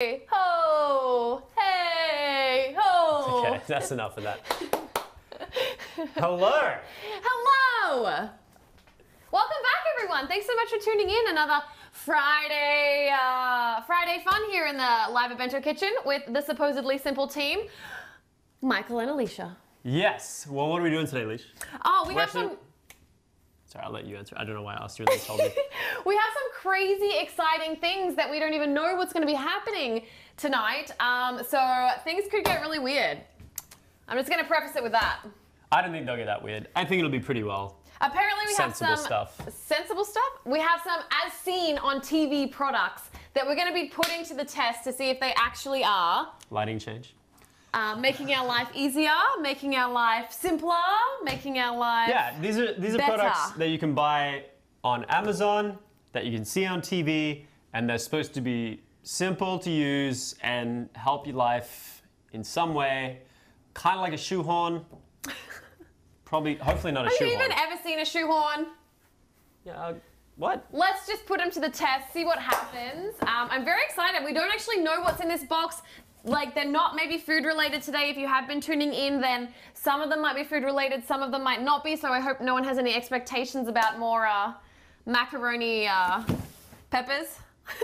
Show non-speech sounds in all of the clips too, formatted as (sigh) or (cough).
Hey, ho! Hey, ho! Okay, (laughs) that's enough of that. Hello. Hello! Welcome back, everyone. Thanks so much for tuning in. Another Friday, uh, Friday fun here in the live Bento kitchen with the supposedly simple team, Michael and Alicia. Yes. Well, what are we doing today, Leash? Oh, we We're have actually- some. Sorry, I'll let you answer. I don't know why I asked you and they told me. (laughs) we have some crazy, exciting things that we don't even know what's going to be happening tonight. Um, so things could get really weird. I'm just going to preface it with that. I don't think they'll get that weird. I think it'll be pretty well. Apparently, we Sensible have some Sensible stuff. sensible stuff. We have some as seen on TV products that we're going to be putting to the test to see if they actually are Lighting change. Uh, making our life easier, making our life simpler, making our life. Yeah, these are these are Better. products that you can buy on Amazon that you can see on TV, and they're supposed to be simple to use and help your life in some way, kind of like a shoehorn. Probably, hopefully not a shoehorn. Have you even ever seen a shoehorn? yeah, uh, what? Let's just put them to the test, see what happens. Um, I'm very excited. We don't actually know what's in this box. Like, they're not maybe food related today. If you have been tuning in, then some of them might be food related, some of them might not be. So I hope no one has any expectations about more uh, macaroni uh, peppers. (laughs)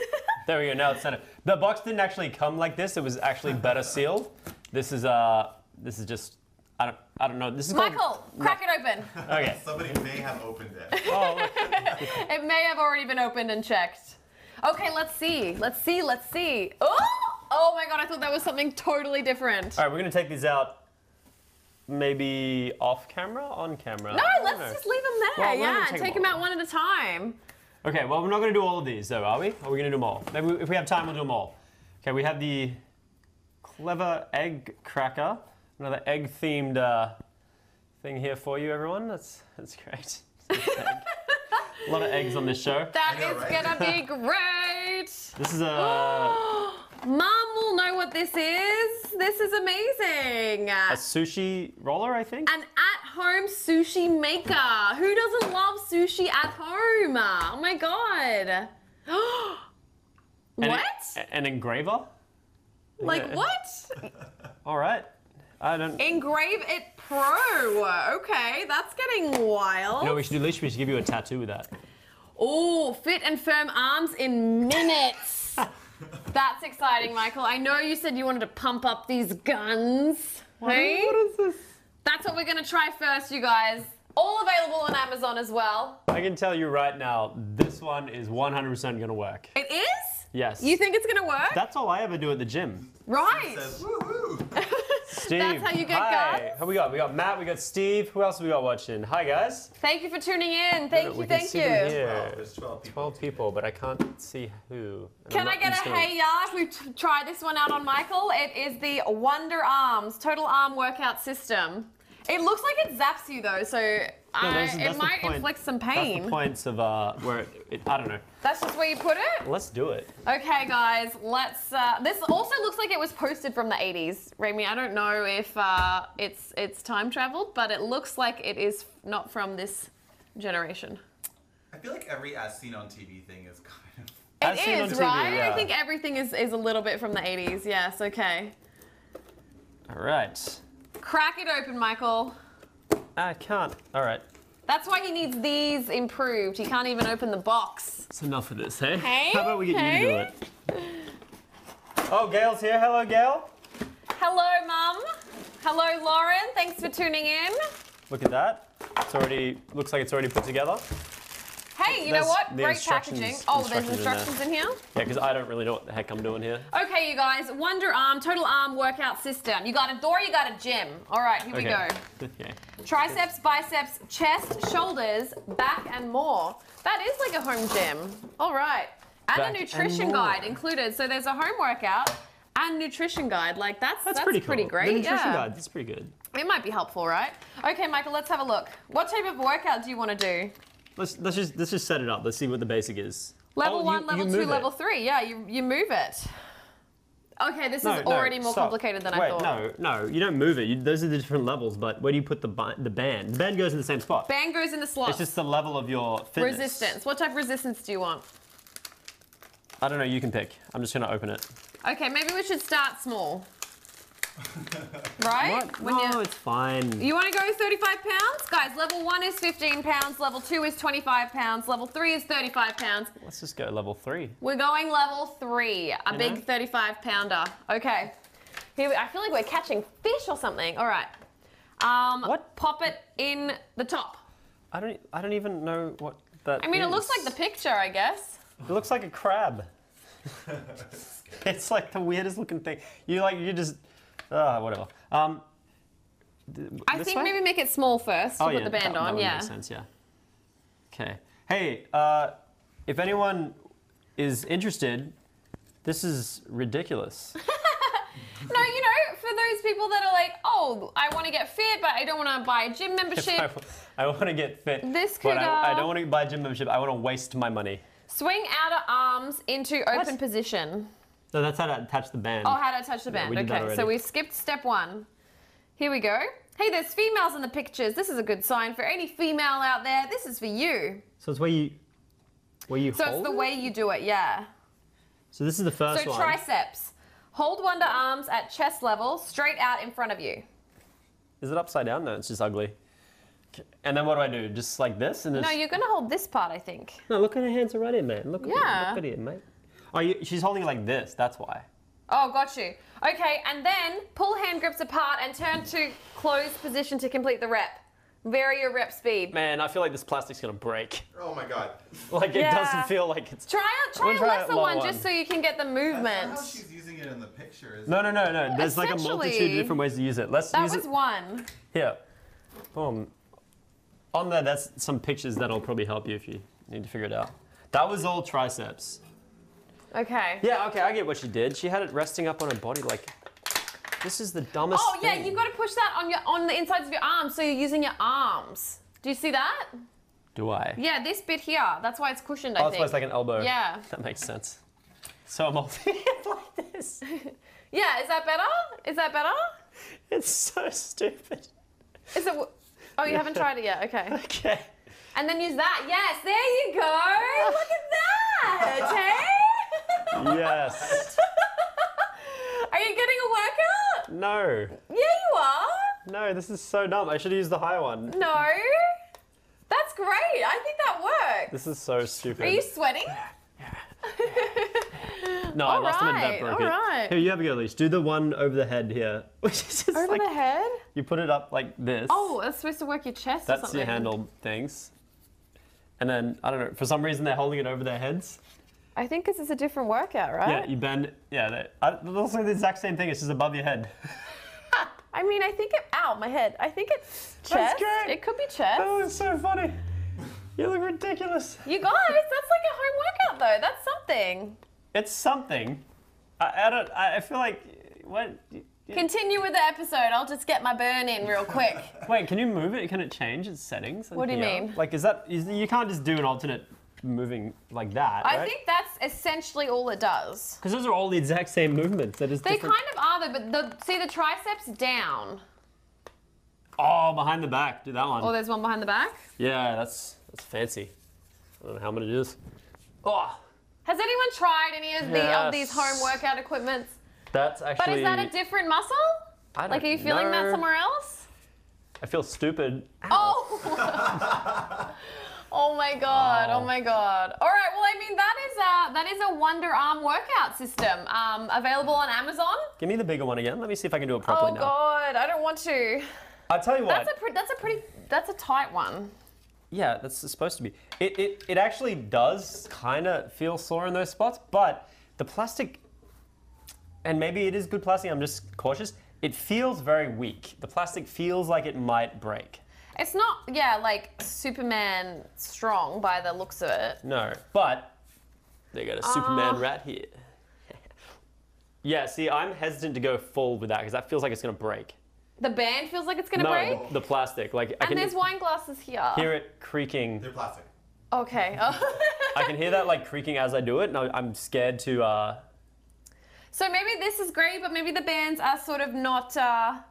There we go. Now it's center. The box didn't actually come like this. It was actually better sealed. This is uh, this is just I don't I don't know. This is called- Michael, crack it open. Okay. (laughs) Somebody may have opened it. Oh. (laughs) It may have already been opened and checked. Okay, let's see. Let's see. Let's see. Oh! Oh my god, I thought that was something totally different. All right, we're gonna take these out. Maybe off camera, on camera. No, let's know. just leave them there. Well, yeah, take take them them out one at a time. Okay, well, we're not gonna do all of these, though, are we? Are we gonna do them all? Maybe if we have time, we'll do them all. Okay, we have the clever egg cracker, another egg-themed uh, thing here for you, everyone. That's that's great. (laughs) a lot of eggs on this show. That I know, is right? gonna be (laughs) great. This is a, (gasps) (gasps) Mom will know what this is. This is amazing. a sushi roller, I think. An at-home sushi maker. Who doesn't love sushi at home? Oh my god. (gasps) An- what? An engraver. Like Yeah. what? (laughs) All right. I don't. Engrave it Pro. Okay, that's getting wild. You know, we should do. Leash. We should give you a tattoo with that. Oh, fit and firm arms in minutes. That's exciting, Michael. I know you said you wanted to pump up these guns. Hey? What is this? That's what we're gonna try first, you guys. All available on Amazon as well. I can tell you right now, this one is 100% gonna work. It is? Yes. You think it's gonna work? That's all I ever do at the gym. right. Says woo woo. (laughs) Steve. That's how you get hi. guns? Who we got? We got Matt. We got Steve. Who else we got watching? Hi guys. Thank you for tuning in. Thank we you, can thank see you. them Wow, here. there's 12 people. 12 people, but I can't see who. And Can I'm I not- get a hey ya? If we t- try this one out on Michael, it is the Wonder Arms Total Arm Workout System. It looks like it zaps you though, so No, I, that's- it that's the might point. inflict some pain. That's pain. the points of uh, where it, it, I don't know. That's just where you put it? Let's do it. Okay, guys, let's. Uh, this also looks like it was posted from the 80s, Remy. I don't know if uh, it's it's time traveled, but it looks like it is not from this generation. I feel like every as seen on TV thing is kind of. As It seen on is, TV, right? I think everything is, is a little bit from the 80s. Yes, okay. All right. Crack it open, Michael. I can't. All right. That's why he needs these improved. He can't even open the box. It's enough of this, hey? Hey, How about we get you to do it? Oh, Gail's here. Hello, Gail. Hello, Mum. Hello, Lauren. Thanks for tuning in. Look at that. It's already looks like it's already put together. Hey, you know what? Great packaging. Oh, there's instructions in in here. Yeah, because I don't really know what the heck I'm doing here. Okay, you guys, Wonder Arm Total Arm Workout System. You got a door, you got a gym. All right, here we go. (laughs) Okay. Triceps, biceps, chest, shoulders, back, and more. That is like a home gym. All right. And Back a nutrition more. guide included. So there's a home workout and nutrition guide. Like that's That's, pretty cool. great. The nutrition yeah. guide, that's pretty good. It might be helpful, right? Okay, Michael, let's have a look. What type of workout do you want to do? Let's let's just let's just set it up. Let's see what the basic is. Level Oh, you- one, you level two, move it. level three. Yeah, you, you move it. Okay, this No, is no, already more stop. complicated than Wait, I thought. no, no, you don't move it. You, those are the different levels. But where do you put the the band? The band goes in the same spot. Band goes in the slot. It's just the level of your fitness. resistance. What type of resistance do you want? I don't know. You can pick. I'm just gonna open it. Okay, maybe we should start small. Right? What? When no, it's fine. You want to go 35 pounds? Guys, level 1 is 15 pounds, level 2 is 25 pounds, level 3 is 35 pounds. Let's just go level three. We're going level 3, a You big know? 35 pounder. Okay. Here we, I feel like we're catching fish or something. All right. Um, What? Pop it in the top. I don't. I don't even know what that. I mean, it looks like the picture, I guess. It looks like a crab. (laughs) it's like the weirdest looking thing. You like you just. Uh, whatever. Um. th- I think way? maybe make it small first to Oh put yeah, the band that, on. that would yeah. make sense. Yeah. Okay. Hey, uh, if anyone is interested, this is ridiculous. (laughs) No, you know, for those people that are like, oh, I want to get fit, but I don't want (laughs) to buy a gym membership. I, want to get fit, This but could, I, I uh, don't want to buy a gym membership. I want to waste my money. Swing outer arms into open position. No, that's how to attach the band. Oh, how to touch the band. we did that okay, so we skipped step one. Here we go. Hey, there's females in the pictures. This is a good sign for any female out there. This is for you. so it's where you, where you So hold. it's the it? way you do it, yeah. So this is the first So one. So triceps. Hold underarms at chest level, straight out in front of you. Is it upside down? No, it's just ugly. And then what do I do? Just like this and No, you're gonna hold this part, I think. No, look at her hands are right in, man. Look, Yeah. look at it, mate. Oh, you, she's holding it like this. That's why. Oh, got you. Okay, and then pull hand grips apart and turn to closed position to complete the rep. Vary your rep speed. Man, I feel like this plastic's gonna break. Oh my god. (laughs) Like it doesn't feel like it's. Try out, try We'll a try a lesser one, one. just so you can get the That's movement. not how she's using it in the picture. Is No, no, no, no. There's like a multitude of different ways to use it. Let's That use was it one. here. Boom. On there, that's some pictures that'll probably help you if you need to figure it out. That was all triceps. Okay. Yeah, okay, I get what she did. She had it resting up on her body like. This is the dumbest. Oh yeah, thing. you've got to push that on your on the insides of your arms, so you're using your arms. Do you see that? Do I? Yeah, this bit here. That's why it's cushioned. I Oh, that's think. why it's like an elbow. Yeah. That makes sense. So I'm (laughs) (laughs) it like this. (laughs) Yeah, is that better? Is that better? It's so stupid. Is it? Oh, you haven't tried it yet. Okay. Okay. And then use that. Yes, there you go. Look at that. Hey. Yes. (laughs) Are you getting a workout? No. Yeah, you are. No, this is so dumb. I should have used the higher one. No. That's great. I think that works. This is so stupid. Are you sweating? no, I All lost them and that right, broke all it. right. Here, you have a go, Leash. Do the one over the head here. (laughs) Which is just Over like the head? you put it up like this. Oh, that's supposed to work your chest or That's something. your handle things. And then I don't know. For some reason, they're holding it over their heads. I think this is a different workout, right? Yeah, you bend. Yeah, they, I, it's also the exact same thing. It's just above your head. (laughs) I mean, I think it. Ow, my head. I think it's chest. That's great. It could be chest. Oh, it's so funny. You look ridiculous. You guys, that's like a home workout though. That's something. It's something. I, I don't. I I feel like what. Continue with the episode. I'll just get my burn in real quick. (laughs) Wait, can you move it? Can it change its settings? in What do you mean? Like, is that is, you can't just do an alternate moving like that, I right? think that's essentially all it does. because those are all the exact same movements. They're They different. kind of are though, but the see the triceps down. Oh, behind the back. Do that one. Oh, there's one behind the back. yeah, that's that's fancy. I don't know how many it is. Oh, Has anyone tried any of the of these home workout equipments? that's actually. But is that a different muscle? I don't Like, are you feeling that somewhere else? I feel stupid. Oh. (laughs) (laughs) oh my god! Oh my god! All right. Well, I mean, that is a that is a Wonder Arm workout system. Um, available on Amazon. Give me the bigger one again. Let me see if I can do it properly Oh now. god! I don't want to. I'll tell you what. That's a that's a pretty that's a tight one. Yeah, that's supposed to be. It, it, it actually does kind of feel sore in those spots, but the plastic, and maybe it is good plastic, I'm just cautious, it feels very weak. The plastic feels like it might break. It's not yeah like Superman strong by the looks of it. No, but they got a Superman Ah. rat here. (laughs) yeah, see, I'm hesitant to go full with that because that feels like it's going to break. The band feels like it's gonna no, break. the, the plastic. Like, I and can there's wine glasses here. hear it creaking. They're plastic. Okay. (laughs) I can hear that like creaking as I do it, and I- I'm scared to. Uh, So maybe this is great, but maybe the bands are sort of not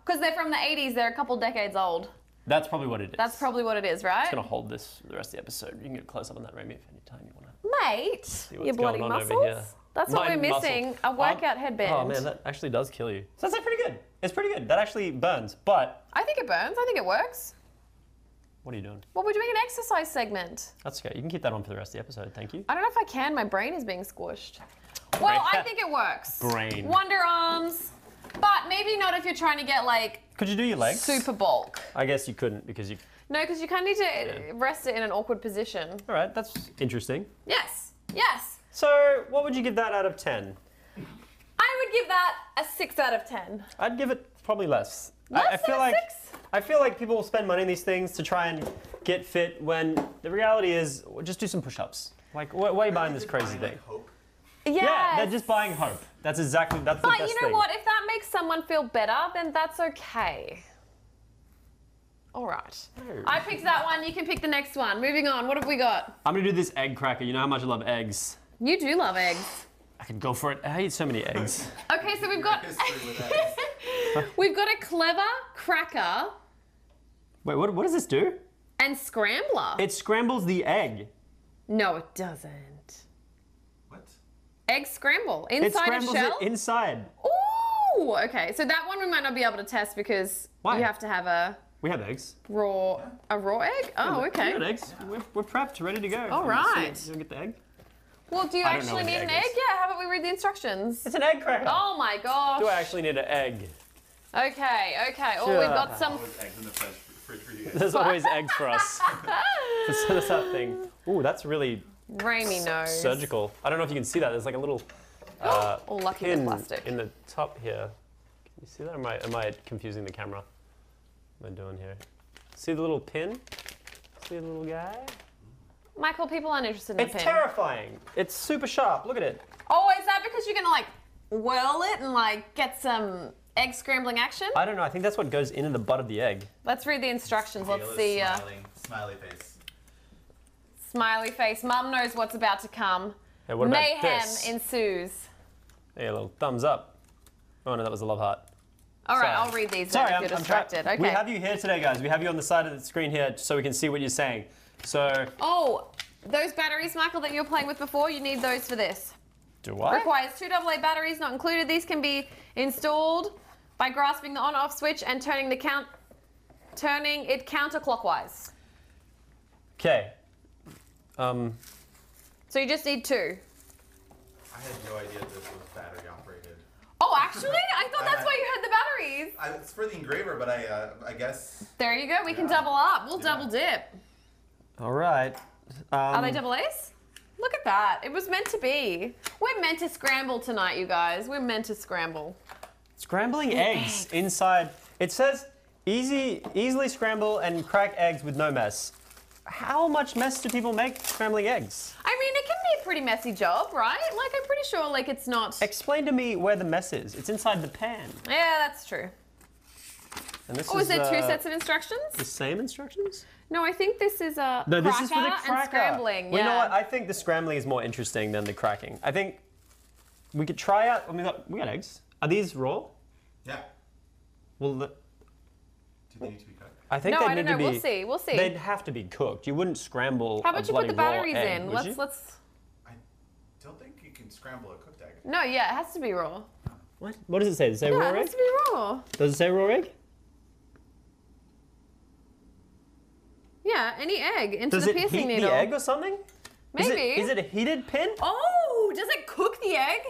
because they're from the 80s. They're a couple decades old. That's probably what it is. That's probably what it is, right? It's gonna hold this for the rest of the episode. You can get a close up on that, Remy, if any time you wanna Mate, see your bloody going on muscles. over here. That's what mind we're muscle. missing, a Um, workout headband. Oh man, that actually does kill you. So that's like pretty good. It's pretty good. That actually burns. But I think it burns. I think it works. what are you doing? Well, we're doing an exercise segment. That's okay. You can keep that on for the rest of the episode. Thank you. I don't know if I can. My brain is being squished. Well, I think it works. Brain. Wonder Arms. But maybe not if you're trying to get like Could you do your legs? super bulk. I guess you couldn't because you. No, because you kind of need to rest it in an awkward position. All right, that's interesting. Yes. Yes. So, what would you give that out of ten? I would give that a six out of ten. I'd give it probably less. I, Less I feel than a like six? I feel like people will spend money on these things to try and get fit when the reality is just do some push-ups. Like, why, why are you buying this crazy thing? Hope. Yes. Yeah, they're just buying hope. That's exactly that's the But best you know thing. what? If that makes someone feel better, then that's okay. All right. No. I picked that one. You can pick the next one. Moving on. What have we got? I'm gonna do this egg cracker. You know how much I love eggs. You do love eggs. I could go for it. I eat so many eggs. (laughs) Okay, so we've got History with eggs. (laughs) we've got a clever cracker Wait, what, what does this do? and scrambler. It scrambles the egg. no, it doesn't. What? Egg scramble It inside a shell. it inside. Ooh, okay. So that one we might not be able to test because Why? you have to have a We have eggs. raw a raw egg. Oh, We okay. got eggs. We're, we're prepped, ready to go. All I'm right. You get the egg? Well, do you I actually need an egg egg? is. Yeah. How about we read the instructions? It's an egg cracker. Oh my gosh. Do I actually need an egg? Okay, okay. Oh, we've got some. Always eggs in the fridge, fridge for you guys. There's always eggs for us. That's that's that thing. Ooh, that's really Rainy nose. surgical. I don't know if you can see that. There's like a little (gasps) uh, Oh, lucky the pin plastic. in the top here. Can you see that? Am I, am I confusing the camera? What am I doing here? See the little pin? See the little guy? Michael, people aren't interested in It's the pin. terrifying. It's super sharp. Look at it. Oh, is that because you're gonna like whirl it and like get some egg scrambling action? I don't know. I think that's what goes into the butt of the egg. Let's read the instructions. Let's Kayla's see. Uh, smiley face. Smiley face. Mum knows what's about to come. Hey, what about Mayhem this? ensues. Hey, a little thumbs up. Oh no, that was a love heart. All right, Sorry. I'll read these Sorry, I'm, if you're I'm try- distracted. okay. We have you here today, guys. We have you on the side of the screen here so we can see what you're saying. So, Oh, those batteries, Michael, that you were playing with before, you need those for this. do I? Requires two AA batteries, not included. These can be installed by grasping the on-off switch and turning the count, turning it counterclockwise. Okay. Um, So you just need two. I had no idea this was battery operated. Oh, actually, I thought that's why you had the batteries. I, it's for the engraver, but I, uh, I guess. There you go. We can double up. We'll Yeah. double dip. all right. Um, Are they double A's? Look at that. It was meant to be. We're meant to scramble tonight, you guys. We're meant to scramble. Scrambling eggs inside. It says easy, easily scramble and crack eggs with no mess. How much mess do people make scrambling eggs? I mean, it can be a pretty messy job, right? Like, I'm pretty sure, like, it's not. Explain to me where the mess is. It's inside the pan. Yeah, that's true. And this Oh, is there two uh, sets of instructions? The same instructions? No, I think this is a No, this is for the cracker. and scrambling. Well, yeah. you know what? I think the scrambling is more interesting than the cracking. I think we could try out. I mean, we got, eggs. Are these raw? Yeah. Well, the, Do they need to be cooked? I think no, they I need don't know. to be. We'll see. We'll see. They'd have to be cooked. You wouldn't scramble. How a about you put the bloody batteries egg, in? would Let's you? let's. I don't think you can scramble a cooked egg. No, yeah, it has to be raw. What? What does it say? Does it say Yeah, raw it egg? has to be raw. Does it say raw egg? Yeah, any egg into Does the it piercing heat needle. the egg or something? Maybe. Is it, a heated pin? Oh, does it cook the egg?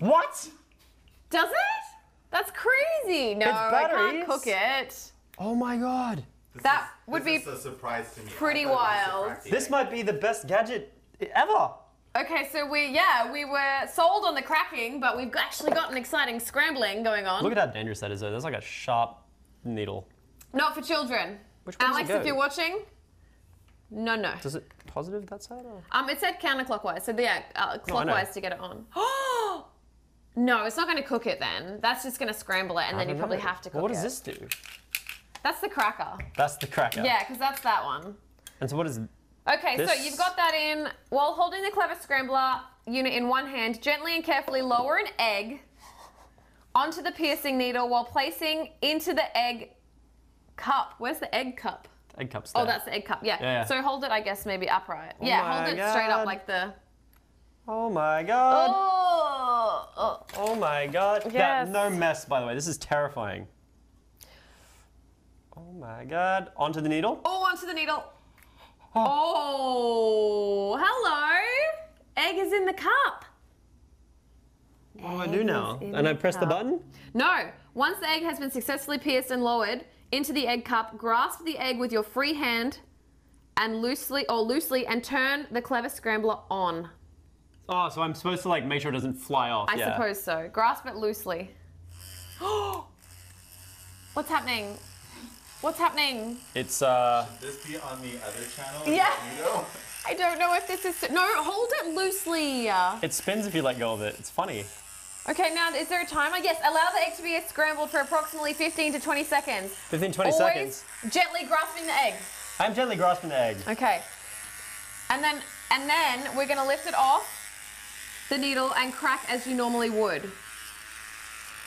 What? Does it? That's crazy. No, It's I can't cook it. Oh my god. This That is, would this be is a surprise to me. Pretty thought it was to wild. This might be the best gadget ever. Okay, so we yeah we were sold on the cracking, but we've actually got an exciting scrambling going on. Look at how dangerous that is though. There's like a sharp needle. Not for children. Which way does it Alex, go? if you're watching, no, no. Does it positive that side or? Um, it said counterclockwise, so yeah, uh, clockwise to get it on. Oh! (gasps) no, it's not going to cook it then. That's just going to scramble it, and I then you don't probably have to cook Well, what it. does this do? That's the cracker. That's the cracker. Yeah, because that's that one. And so what is Okay, so you've got that in while holding the clever scrambler unit in one hand. Gently and carefully lower an egg onto the piercing needle while placing into the egg cup. Where's the egg cup? egg cups? Oh, there. Oh, that's the egg cup. Yeah. Yeah, yeah. So hold it, I guess, maybe upright. Oh yeah, hold it straight up like the. Oh my god. Oh, oh. Oh my god. Yes. Yeah, no mess, by the way. This is terrifying. Oh my god. Onto the needle. Oh, onto the needle. Oh. oh, hello. Egg is in the cup. What do I do now? And I press the button? No. Once the egg has been successfully pierced and lowered into the egg cup, grasp the egg with your free hand and loosely or loosely and turn the clever scrambler on. Oh, so I'm supposed to like make sure it doesn't fly off. I yeah. suppose so. Grasp it loosely. (gasps) What's happening? What's happening? It's uh This be on the other channel? Yeah. You know? (laughs) I don't know if this is. No, hold it loosely. it spins if you let go of it. It's funny. Okay, now is there a timer? Yes, allow the egg to be scrambled for approximately 15 to 20 seconds. 15, 20 Always seconds. gently grasping the egg. I'm gently grasping the egg. Okay. And then and then we're gonna lift it off the needle and crack as you normally would.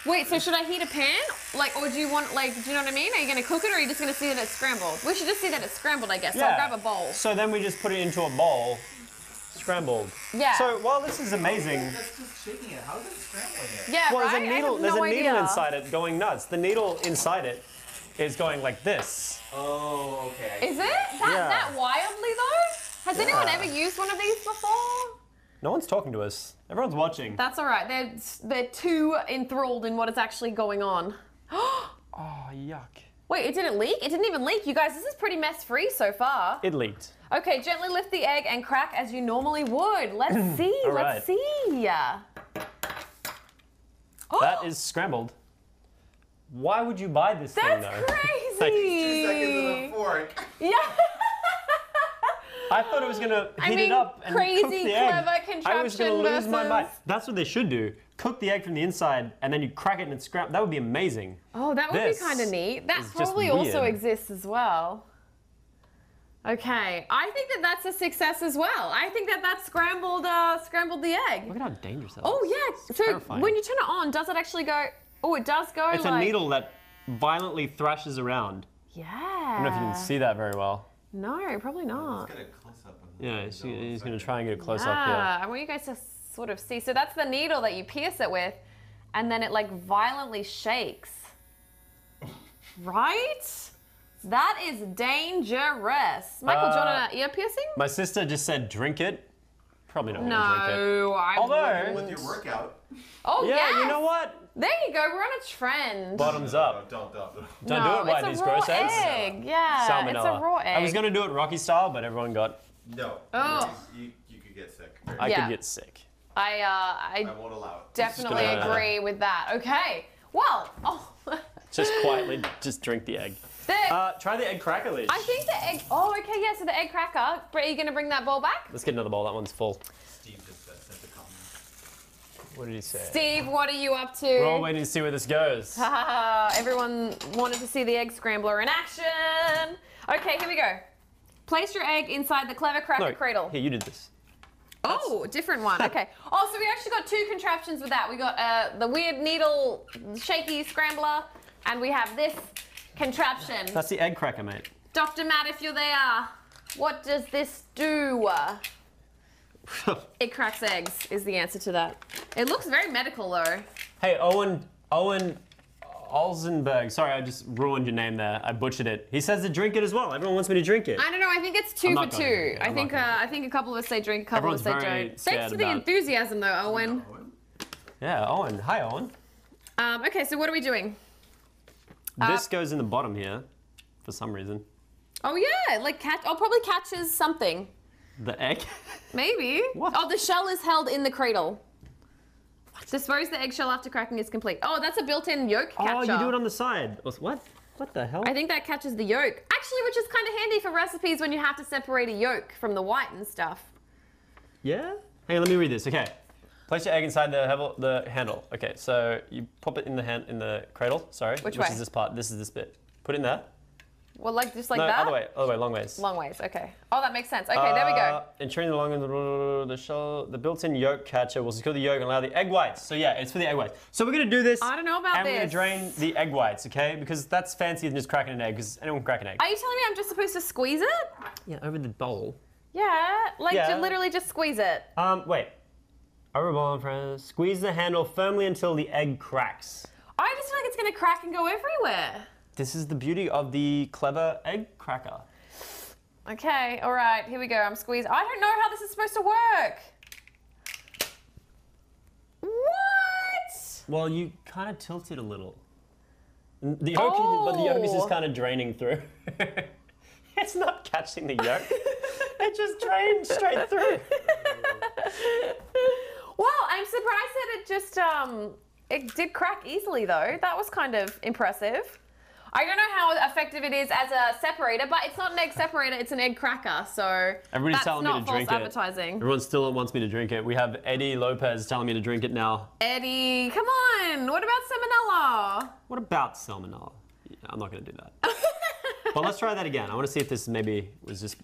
Wait, so should I heat a pan? Like, or do you want, like, do you know what I mean? Are you gonna cook it or are you just gonna see that it's scrambled? We should just see that it's scrambled, I guess. So I'll grab a bowl. So then we just put it into a bowl, scrambled. Yeah. So while this is amazing, That's just shaking it. How is it scrambling it? Yeah, well, right? there's a needle. There's no a needle idea. inside it going nuts. The needle inside it is going like this. Oh, okay. Is it? That, Yeah. that wildly though? Has anyone ever used one of these before? No one's talking to us. Everyone's watching. That's all right. They're they're too enthralled in what is actually going on. Oh (gasps) yuck! Wait, it didn't leak? It didn't even leak. You guys, this is pretty mess free so far. It leaked. Okay, gently lift the egg and crack as you normally would. Let's (clears throat) see. All let's right. see. Oh, (gasps) That is scrambled. Why would you buy this That's thing though? (laughs) crazy. Two seconds and a fork. (laughs) yeah. I thought it was gonna I heat mean, it up and crazy, cook the egg. clever I was gonna contraption lose my mind. That's what they should do. Cook the egg from the inside and then you crack it and scrambled. That would be amazing. Oh, that would This be kind of neat. That probably also exists as well. Okay, I think that that's a success as well. I think that that scrambled uh, scrambled the egg. Look at how dangerous that Oh is. yeah. It's So terrifying. when you turn it on, does it actually go? Oh, it does go. It's a needle that violently thrashes around. Yeah. I don't know if you can see that very well. No, probably not. Let's get a close up. Yeah, he's, he's a gonna try and get a close yeah, up here. I want you guys to sort of see. So that's the needle that you pierce it with, and then it like violently shakes. (laughs) Right? That is dangerous. Michael, do you Uh, want an ear piercing? My sister just said drink it. Probably not gonna drink it. No, I Although- wouldn't. With your workout. Oh Yeah, yes. you know what? There you go. We're on a trend. Bottoms up. Don't, don't, don't. Don't no, do it. Why it's these a raw gross eggs? egg. Yeah, Salmonella. it's a raw egg. I was gonna do it Rocky style, but everyone got. No. Oh. You, you could get sick. I Yeah. could get sick. I, uh, I I won't allow it. definitely gonna- agree with that. Okay. Well, oh, (laughs) Just quietly, just drink the egg. the, Uh, try the egg cracker leash. I think the egg. Oh, okay. Yeah. So the egg cracker. Are you gonna bring that bowl back? Let's get another bowl. That one's full. Steve just uh, sent a comment. What did he say? Steve, what are you up to? We're all waiting to see where this goes. Everyone wanted to see the egg scrambler in action. Okay, here we go. Place your egg inside the clever cracker No, cradle. Here, you did this. Oh, a different one. Okay. (laughs) Oh, so we actually got two contraptions with that. We got uh, the weird needle shaky scrambler, and we have this contraption. That's the egg cracker, mate. Dr. Matt, if you're there, what does this do? (laughs) It cracks eggs, is the answer to that. It looks very medical, though. hey, Owen. Owen. Olsenberg. Sorry, I just ruined your name there. I butchered it. He says to drink it as well. Everyone wants me to drink it. I don't know. I think it's 2 I'm for two. drink. I I'm think uh, I think a couple of us say drink, a couple of us say very don't. Thanks for the enthusiasm, though, Owen. Owen? Yeah, Owen. Hi, Owen. Um, okay, so what are we doing? Uh, this goes in the bottom here, for some reason. Oh yeah, like catch. Oh, probably catches something. The egg. Maybe. What? Oh, the shell is held in the cradle. What? Dispose the eggshell after cracking is complete. Oh, that's a built-in yolk catcher. oh, you do it on the side. What? What the hell? I think that catches the yolk. Actually, which is kind of handy for recipes when you have to separate a yolk from the white and stuff. Yeah? Hey, let me read this. Okay. Place your egg inside the, handle- the handle. Okay, so you pop it in the hand in the cradle. Sorry. Which Which way? is this part. This is this bit. Put it in there. Well, like just like no, that. other way. Other way. Long ways. Long ways. Okay. Oh, that makes sense. Okay, there we go. Uh, Ensuring the long the shell, the built-in yolk catcher will secure the yolk and allow the egg whites. So yeah, it's for the egg whites. So we're gonna do this. I don't know about and we're gonna drain the egg whites, okay? Because that's fancier than just cracking an egg. Because anyone can crack an egg. Are you telling me I'm just supposed to squeeze it? yeah, over the bowl. Yeah, like Yeah. ju- literally just squeeze it. Um, wait. A rubber press. Squeeze the handle firmly until the egg cracks. I just feel like it's gonna crack and go everywhere. This is the beauty of the clever egg cracker. Okay, all right, here we go. I'm squeezed. I don't know how this is supposed to work. What? Well, you kind of tilt it a little. The yolk, but the yolk is just Oh. kind of draining through. (laughs) it's not catching the yolk. (laughs) it just drains straight through. (laughs) Well, I'm surprised that it just um it did crack easily though. That was kind of impressive. I don't know how effective it is as a separator, but it's not an egg separator, it's an egg cracker, so Everybody's that's telling me not to false drink it. advertising. Everyone still wants me to drink it. We have Eddie Lopez telling me to drink it now. Eddie, come on. What about salmonella? What about salmonella? Yeah, I'm not going to do that. (laughs) but let's try that again. I want to see if this maybe was just.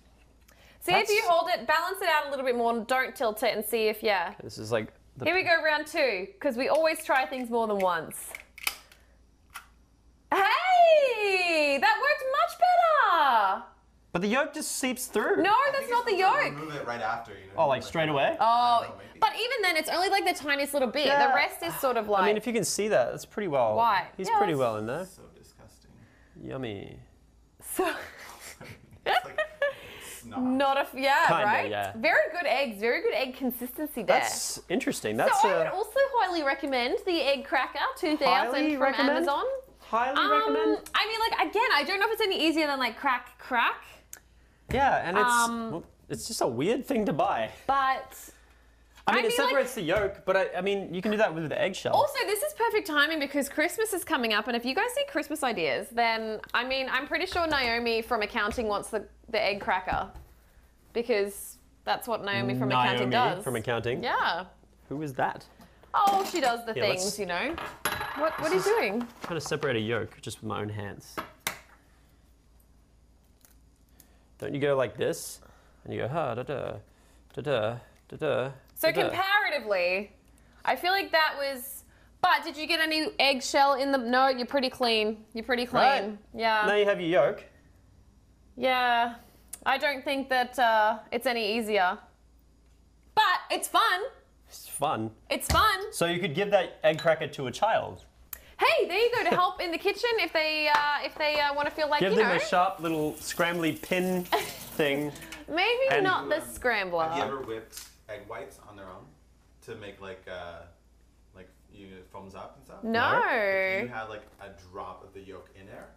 See if you hold it, balance it out a little bit more, and don't tilt it, and see if yeah. This is like. The, Here we go, round two, because we always try things more than once. Hey, that worked much better. But the yolk just seeps through. No, I that's think not the you're supposed to yolk. Remove it right after. You know? Oh, like straight away? Oh, know, but even then, it's only like the tiniest little bit. Yeah. The rest is sort of like. I mean, if you can see that, that's pretty well. Why? He's Yeah, pretty that's- well in there. So disgusting. Yummy. so, (laughs) It's like not a f- yeah, Kinda, right? yeah. Very good eggs. Very good egg consistency there. That's interesting. that's so That's I would also highly recommend the Egg Cracker 2000 Highly from recommend? Amazon. Highly Um, recommend. I mean, like again, I don't know if it's any easier than like crack crack, Yeah, and it's um, it's just a weird thing to buy. but I mean, I it mean, like- separates the yolk, but I, I mean, you can do that with the eggshell. Also, this is perfect timing because Christmas is coming up, and if you guys need Christmas ideas, then I mean, I'm pretty sure Naomi from accounting wants the, the egg cracker because that's what Naomi from accounting does. from accounting. Yeah. Who is that? Oh, she does the Yeah, things, let's- you know. What What are you doing? trying to separate a yolk just with my own hands. Don't you go like this? And you go ha da da da da da da. So comparatively, I feel like that was. But did you get any eggshell in the? No, you're pretty clean. You're pretty clean. Right. Yeah. Now you have your yolk. Yeah. I don't think that uh, it's any easier. But it's fun. It's fun. It's fun. So you could give that egg cracker to a child. Hey, there you go to help in the kitchen if they uh, if they uh, want to feel like Give you them know a sharp little scrambly pin (laughs) thing. maybe and- not the scrambler. Have you ever whipped egg whites on their own to make like uh, like you know, it foams up and stuff? No. If you had like a drop of the yolk in there,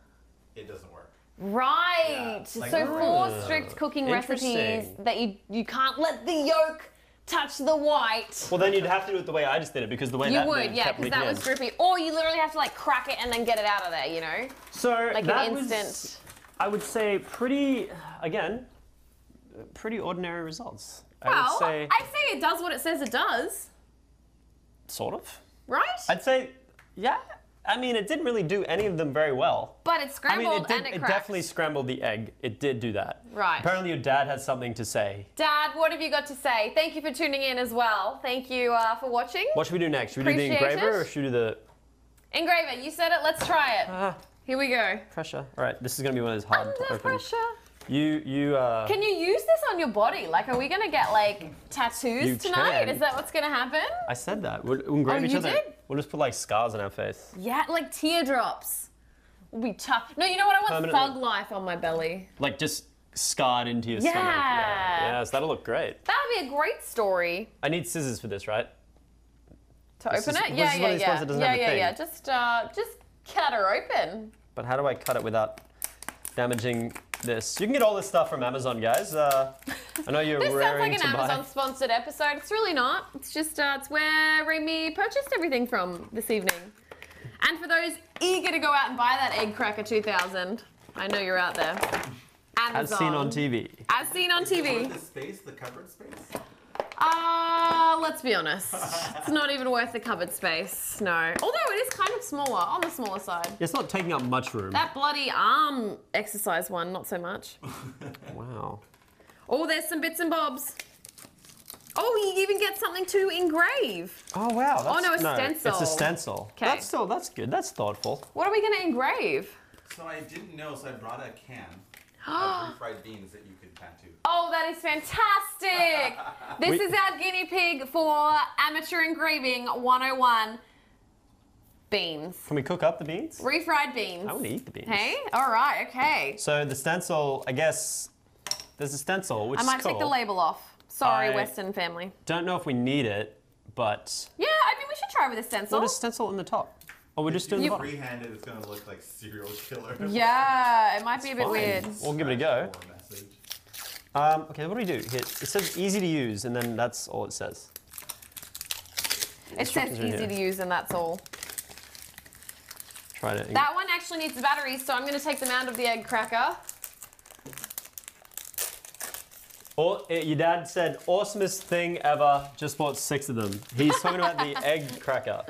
it doesn't work. Right. Yeah, like- so for strict cooking recipes that you you can't let the yolk touch the white. Well, then you'd have to do it the way I just did it because the way. You that would, yeah, because that was drippy. Or you literally have to like crack it and then get it out of there, you know? So Like that an was. I would say pretty, again, pretty ordinary results. I would say, I'd say it does what it says it does, sort of. right? I'd say, yeah. I mean, it didn't really do any of them very well. but it's I scrambled mean, it, did, and it, it definitely scrambled the egg. It did do that. Right. Apparently, your dad has something to say. Dad, what have you got to say? Thank you for tuning in as well. Thank you uh, for watching. What should we do next? Should we do the engraver it. or should we do the Engraver, you said it. Let's try it. ah, Here we go. pressure? All right, this is gonna be one of those hard to Under open. pressure. You, you, uh, Can you use this on your body? Like, are we gonna get like tattoos You tonight? can. Is that what's gonna happen? I said that. We'll, we'll engrave Oh, each you other. did? We'll just put like scars on our face. Yeah, like teardrops. We'll be tough. No, you know what? I want Permanently. thug life on my belly. Like just scarred into your Yeah. stomach. Yeah. Yes, that'll look great. That would be a great story I need scissors for this, right? to This open is- it. this Yeah, is one yeah, of these yeah. ones that doesn't yeah, have a yeah, thing. yeah. Just, uh, just cut her open. But how do I cut it without damaging this? You can get all this stuff from Amazon, guys. Uh, I know you're This sounds raring like an. Amazon sponsored episode. It's really not. It's just uh, it's where Remy purchased everything from this evening. And for those eager to go out and buy that Egg Cracker 2000, I know you're out there. Amazon. As seen on TV. As seen on TV. worth the space, the cupboard space? Uh, let's be honest. (laughs) It's not even worth the cupboard space. No. Although it is kind of smaller, on the smaller side. It's not taking up much room. That bloody arm exercise one, not so much. (laughs) Wow. Oh, there's some bits and bobs. Oh, you even get something to engrave. Oh wow. That's, no, a It's stencil. It's a stencil. 'Kay. That's still that's good. That's thoughtful. What are we going to engrave? So I didn't know, so I brought a can of (gasps) refried beans that you could tattoo. Oh, that is fantastic! (laughs) This We- is our guinea pig for amateur engraving 101 beans. Can we cook up the beans? Refried beans. I want to eat the beans. Hey, all right, okay. So the stencil, I guess, there's a stencil, which I might is cool. take the label off. Sorry, I- Western family. Don't know if we need it, but Yeah, I mean, we should try with a stencil. what is stencil in the top? Oh, we're just doing the You- bottom. Free-handed, it's gonna look like serial killer. Yeah, it might be a bit fine. weird. We'll give it a go. Um, okay, what do we do? Here, it says easy to use, and then that's all it says. It says easy to use, and that's all. Try to. That one actually needs batteries, so I'm going to take them out of the egg cracker. Or, uh, your dad said, awesomest thing ever, just bought six of them. He's talking about the (laughs) egg cracker.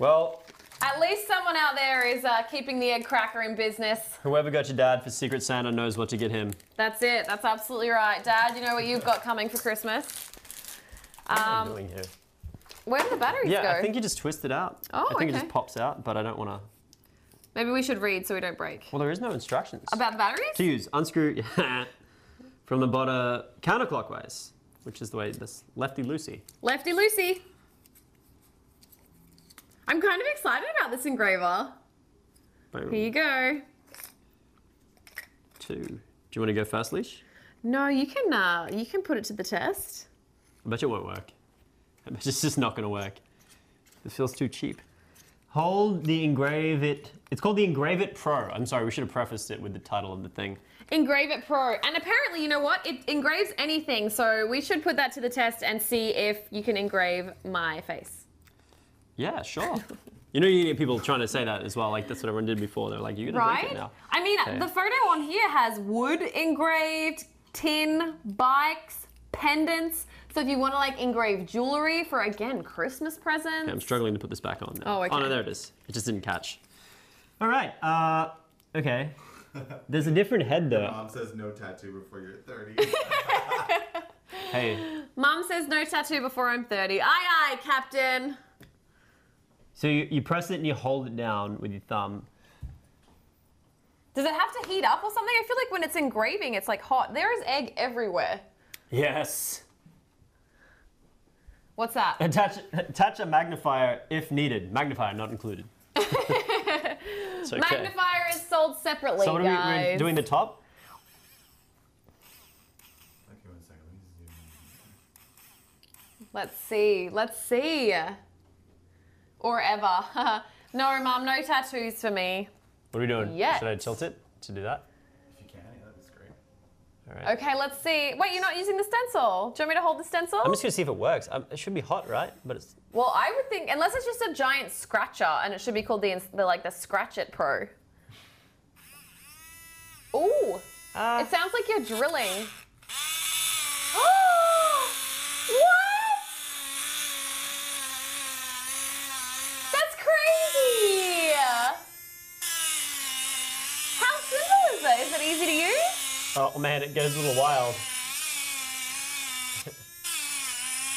Well, At least someone out there is uh, keeping the egg cracker in business. whoever got your dad for Secret Santa knows what to get him. That's it. That's absolutely right. Dad, you know what you've got coming for Christmas? What am I Um, doing here? where do the batteries Yeah, go? I think you just twist it out. Oh, I think it just pops out, but I don't want to. Maybe we should read so we don't break. Well, there is no instructions. About the batteries? to use, unscrew (laughs) from the bottom counterclockwise, which is the way this lefty-loosey. lefty loosey. I'm kind of excited about this engraver. Boom. Here you go. Two. Do you want to go first, Leash? No, you can uh, you can put it to the test. I bet it won't work. I bet it's just not going to work. This feels too cheap. Hold the Engrave It. It's called the Engrave It Pro. I'm sorry, we should have prefaced it with the title of the thing. Engrave It Pro. And apparently, you know what? It engraves anything. So we should put that to the test and see if you can engrave my face. Yeah, sure. (laughs) you know, you get people trying to say that as well. Like that's what everyone did before. They're like, "You're gonna break Right? it now." I mean, Okay. the photo on here has wood engraved, tin, bikes, pendants. So if you want to like engrave jewelry for again Christmas presents. Okay, I'm struggling to put this back on now. Oh, okay. Oh no, there it is. It just didn't catch. All right. Uh, okay. There's a different head though. (laughs) Mom says no tattoo before you're 30. (laughs) Hey. Mom says no tattoo before I'm 30. Aye, aye, Captain. So you, you press it and you hold it down with your thumb. Does it have to heat up or something? I feel like when it's engraving, it's like hot. There is egg everywhere. Yes. What's that? Uh, attach attach a magnifier if needed. Magnifier not included. (laughs) it's okay. Magnifier is sold separately, so what are we guys. we're doing the top? okay, one second. Let me zoom. Let's see. Let's see. Or ever. (laughs) no, Mom, no tattoos for me. What are we doing? Yes. Should I tilt it to do that? If you can, yeah, that's great. All right. Okay, let's see. Wait, you're not using the stencil. Do you want me to hold the stencil? I'm just gonna see if it works. Um, it should be hot, right? But it's Well, I would think unless it's just a giant scratcher, and it should be called the, the like the Scratch It Pro. Ooh, uh, it sounds like you're drilling. (gasps) (gasps) (gasps) what? That's crazy. How simple is it? Is it easy to use? Oh man, it goes a little wild. (laughs)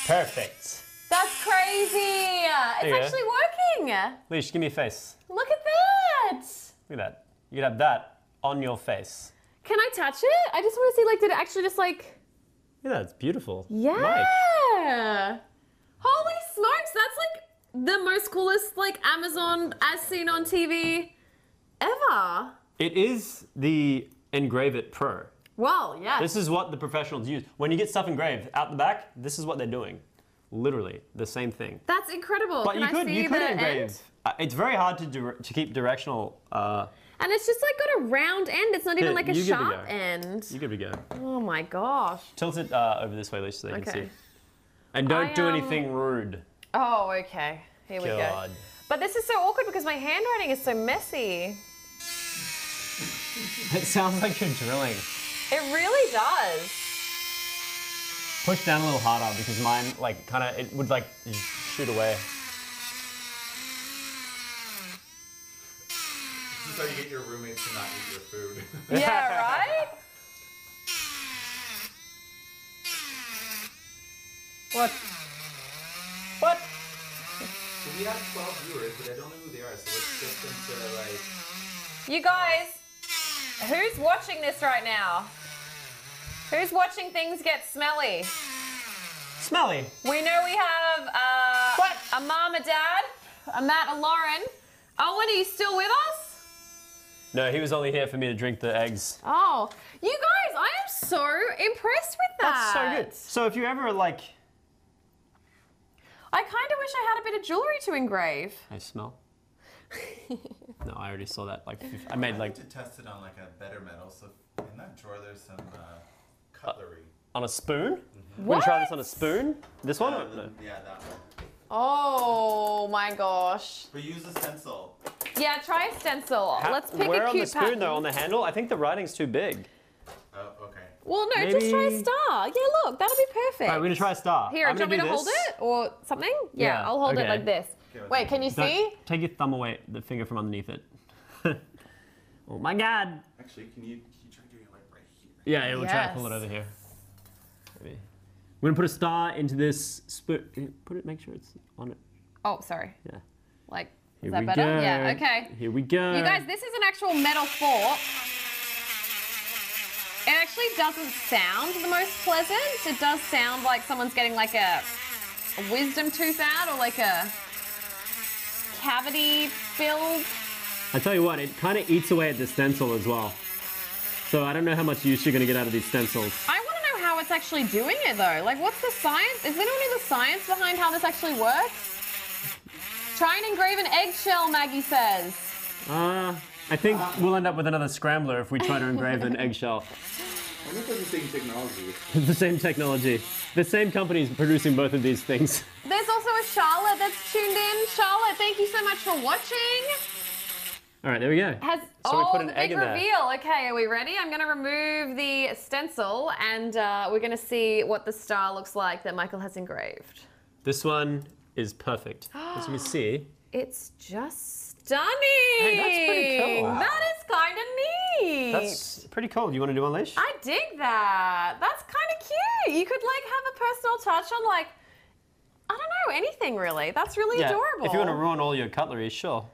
Perfect. That's crazy. It's go. actually working. Leash, give me a face. Look at that. Look at that. You could have that on your face. Can I touch it? I just want to see, like, did it actually just like. Look at that. It's beautiful. Yeah. Holy smokes, that's like the most coolest, like, Amazon as seen on TV ever. It is the Engrave It Pro. Well, yeah. This is what the professionals use. When you get stuff engraved out the back, this is what they're doing. Literally the same thing. that's incredible. But Can you I could see you could the engrave. end? Uh, it's very hard to to keep directional. Uh, And it's just like got a round end. It's not even like a you give it a sharp end. you could to go. Oh my gosh. Tilt it uh, over this way, Leash, so they can Okay. see. And don't I, do um, anything rude. Oh, okay. Here we go. But this is so awkward because my handwriting is so messy. (laughs) It sounds like you're drilling. It really does. Push down a little harder because mine, like, kind of, it would like shoot away. This is how you get your roommates to not eat your food. (laughs) (laughs) Yeah, right? What? What? so we have 12 viewers, but I don't know who they are, so let's get them to like. You guys, who's watching this right now? Who's watching things get smelly? Smelly. We know we have uh, What? a mom, a dad, a Matt, a Lauren. Owen, are you still with us? No, he was only here for me to drink the eggs. Oh, you guys, I am so impressed with that. That's so good. So if you ever like, I kind of wish I had a bit of jewelry to engrave. I smell. (laughs) no, I already saw that. Like, fif- I made I like like to test it on like a better metal. So in that drawer, there's some uh, cutlery. on a spoon. Want to try this on a spoon? This one? Uh, or- the- no. Yeah, that one. Oh my gosh. But use a stencil. Yeah, try a stencil. Ha- Let's pick where a on the spoon pattern. though? On the handle? I think the writing's too big. Oh, okay. Well, no, just try a Maybe- star. Yeah, look, that'll be perfect. All right, we're gonna try a star. Here, I'm do you want gonna me to do hold this. it or something? Yeah, Yeah, I'll hold it okay. like this. Okay, Wait, can you Don't- see? Take your thumb away, the finger from underneath it. (laughs) oh my god. Actually, can you, can you try doing it like right here? Yeah, yeah, we'll try to pull it over here. Maybe. We're gonna put a star into this spoon. Put it. Make sure it's on it. Oh, sorry. Yeah. Like, Here is that we better? go. Yeah, okay. Here we go. You guys, this is an actual metal fork. It actually doesn't sound the most pleasant. It does sound like someone's getting like a, a wisdom tooth out or like a cavity filled. I tell you what, it kind of eats away at the stencil as well. So I don't know how much use you're gonna get out of these stencils. I want to know how it's actually doing it though. Like, what's the science? Is there anyone know the science behind how this actually works? Try and engrave an eggshell, Maggie says. Uh, I think we'll end up with another scrambler if we try to engrave an eggshell. I wonder if it's the same technology. The same technology. The same company's producing both of these things. There's also a Charlotte that's tuned in. Charlotte, thank you so much for watching. All right, there we go. Has So we oh put an the egg big in there. reveal. Okay, are we ready? I'm gonna remove the stencil and uh, we're gonna see what the star looks like that Michael has engraved. This one is perfect. As you can (gasps) see, It's just stunning. Hey, that's pretty cool. Wow. That is kind of neat. that's pretty cool. You want to do unleash? I dig that. That's kind of cute. You could like have a personal touch on like I don't know anything really. That's really yeah. adorable. If you want to ruin all your cutlery, sure.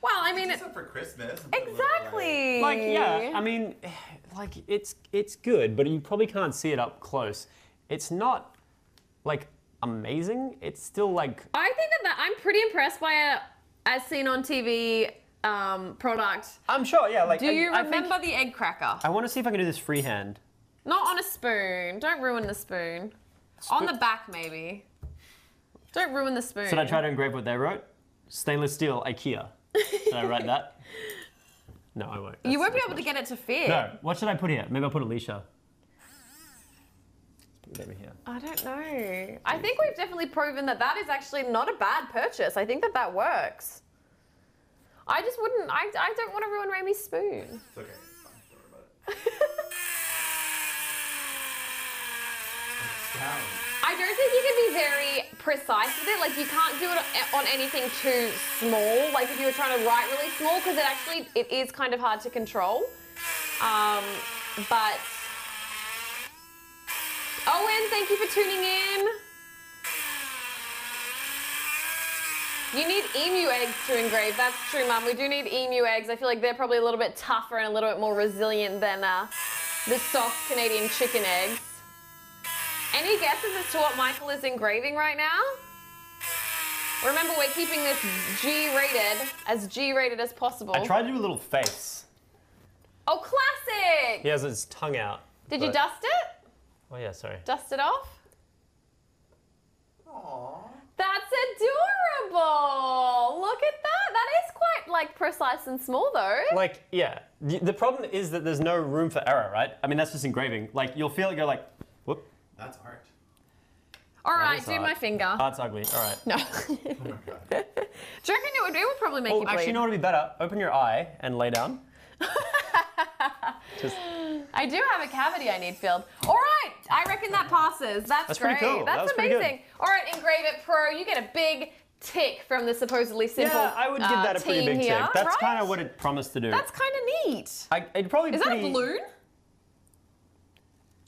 well, I mean, It's for Christmas. and put a little, exactly. Like, yeah, I mean, (sighs) like it's it's good, but you probably can't see it up close. It's not like amazing. It's still like I think that, that I'm pretty impressed by a as seen on TV um, product. I'm sure, yeah. Like, Do I- you I think- remember the egg cracker? I want to see if I can do this freehand. Not on a spoon. Don't ruin the spoon. On the back, maybe. Don't ruin the spoon. Should I try to engrave what they wrote? Stainless steel, IKEA. Did I write that? (laughs) No, I won't. You That's- won't be that's able to get it to fit. No. What should I put here? Maybe I'll put Aliesha. Let's put it over here. I don't know. I think we've definitely proven that that is actually not a bad purchase. I think that that works. I just wouldn't. I, I don't want to ruin Ramy's spoon. It's okay. It's fine. Don't worry about it. (laughs) I don't think you can be very precise with it. Like you can't do it on anything too small. Like if you were trying to write really small, because it actually it is kind of hard to control. Um, but Owen, thank you for tuning in. You need emu eggs to engrave. That's true, Mum. We do need emu eggs. I feel like they're probably a little bit tougher and a little bit more resilient than uh, the soft Canadian chicken eggs. Any guesses as to what Michael is engraving right now? Remember, we're keeping this G rated, as G rated as possible. I tried to do a little face. Oh, classic! He has his tongue out. Did you dust it? Oh yeah, sorry. Dust it off? Aww. That's adorable! Look at that! That is quite like precise and small though. Like, yeah. The the problem is that there's no room for error, right? I mean, that's just engraving. Like, you'll feel it go like, whoop. That's art. All that right, is do art. my finger. Art's ugly. All right. no. Oh my god. Do you reckon it would, it would probably make Oh, you bleed? actually, you know what would be better? Open your eye and lay down. (laughs) Just, I do have a cavity I need filled. All right, I reckon that passes. That's, That's great. cool. That's pretty good. amazing. All right, Engrave It Pro, you get a big tick from the supposedly simple. yeah, I would give uh, that a pretty big here, tick. That's right? kind of what it promised to do. That's kind of neat. I, it'd probably Is that a balloon?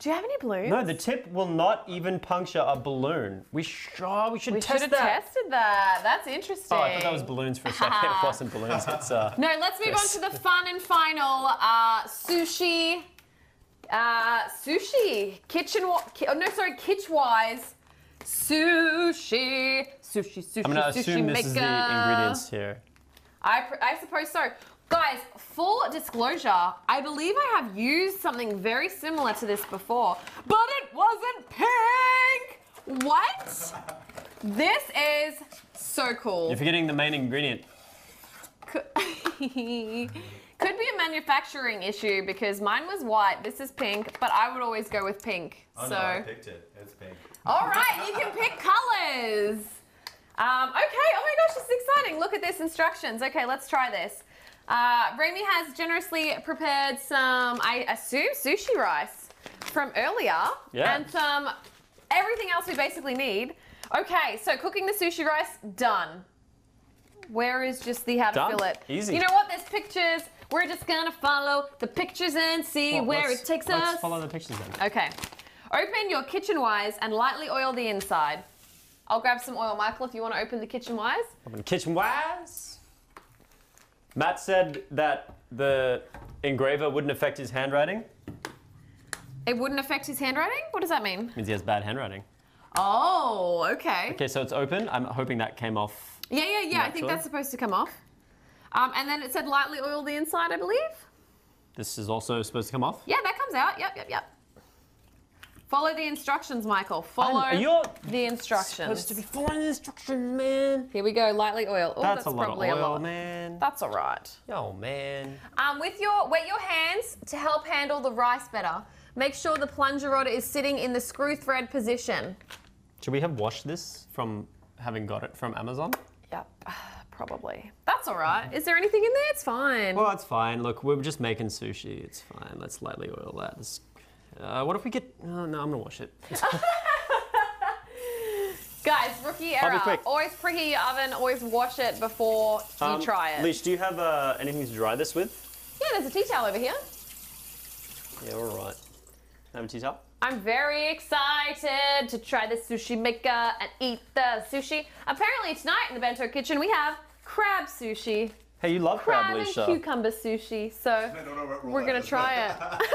Do you have any balloons? No, the tip will not even puncture a balloon. We sure we should we should have tested that. That's interesting. Oh, I thought that was balloons for a second. it (laughs) wasn't balloons. It's uh. No, let's move Yes. on to the fun and final uh, sushi Uh, sushi. Kitchen. Wa- ki- oh, no, sorry. Kitschwise. Sushi. Sushi. Sushi. I'm gonna sushi assume maker. this is the ingredients here. I, pr- I suppose so. Guys, full disclosure, I believe I have used something very similar to this before, but it wasn't pink! What? this is so cool. You're forgetting the main ingredient. Could, (laughs) could be a manufacturing issue because mine was white, this is pink, but I would always go with pink. Oh so, no, I picked it. It's pink. all right, you can pick colors. Um, okay, oh my gosh, this is exciting. Look at this instructions. Okay, let's try this. Uh, Remy has generously prepared some, I assume, sushi rice from earlier. Yeah. And some, everything else we basically need. Okay, so cooking the sushi rice, done. Where is just the how to Done. fill it? Easy. You know what? There's pictures. We're just gonna follow the pictures and see Well, where it takes let's us. follow the pictures then. Okay. Open your kitchen wise and lightly oil the inside. I'll grab some oil, Michael, if you want to open the kitchen wise. Open kitchen wise. Matt said that the engraver wouldn't affect his handwriting. It wouldn't affect his handwriting? What does that mean? Means he has bad handwriting. Oh, okay. Okay, so it's open. I'm hoping that came off. Yeah, yeah, yeah. I think that's supposed to come off. Um, and then it said lightly oil the inside, I believe. This is also supposed to come off. Yeah, that comes out. Yep, yep, yep. Follow the instructions, Michael. Follow the instructions. supposed to be following the instructions, man. Here we go. Lightly oil. Oh, That's, that's, a lot of oil, a lot. man. That's all right. Oh man. Um, with your wet your hands to help handle the rice better. Make sure the plunger rod is sitting in the screw thread position. Should we have washed this from having got it from Amazon? Yep, probably. That's all right. Is there anything in there? It's fine. Well, that's fine. Look, we're just making sushi. It's fine. Let's lightly oil that. This- Uh, what if we get? Oh, no, I'm gonna wash it. (laughs) Guys, rookie I'll be error. quick. Always preheat your oven. Always wash it before Um, you try it. Leash, do you have uh, anything to dry this with? Yeah, there's a tea towel over here. Yeah, all right. Have a tea towel. I'm very excited to try the sushi maker and eat the sushi. Apparently tonight in the bento kitchen we have crab sushi. Hey, you love crab, Crab and Leisha. cucumber sushi. So I don't know what roll we're gonna try it. (laughs)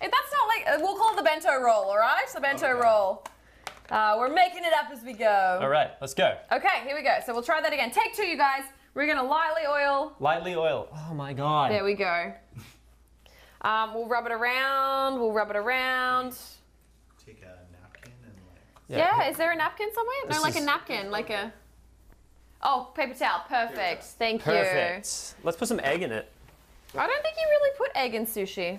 If that's not like, we'll call it the bento roll, all right? The bento Okay. roll. Uh, we're making it up as we go. All right, let's go. Okay, here we go. So we'll try that again. Take two, you guys. We're gonna lightly oil. Lightly oil. Oh my god. There we go. Um, we'll rub it around. We'll rub it around. Take a napkin and like. Yeah. is there a napkin somewhere? No, This like a napkin, like a. Oh, paper towel. Perfect. Thank you. Perfect. Let's put some egg in it. you. I don't think you really put egg in sushi.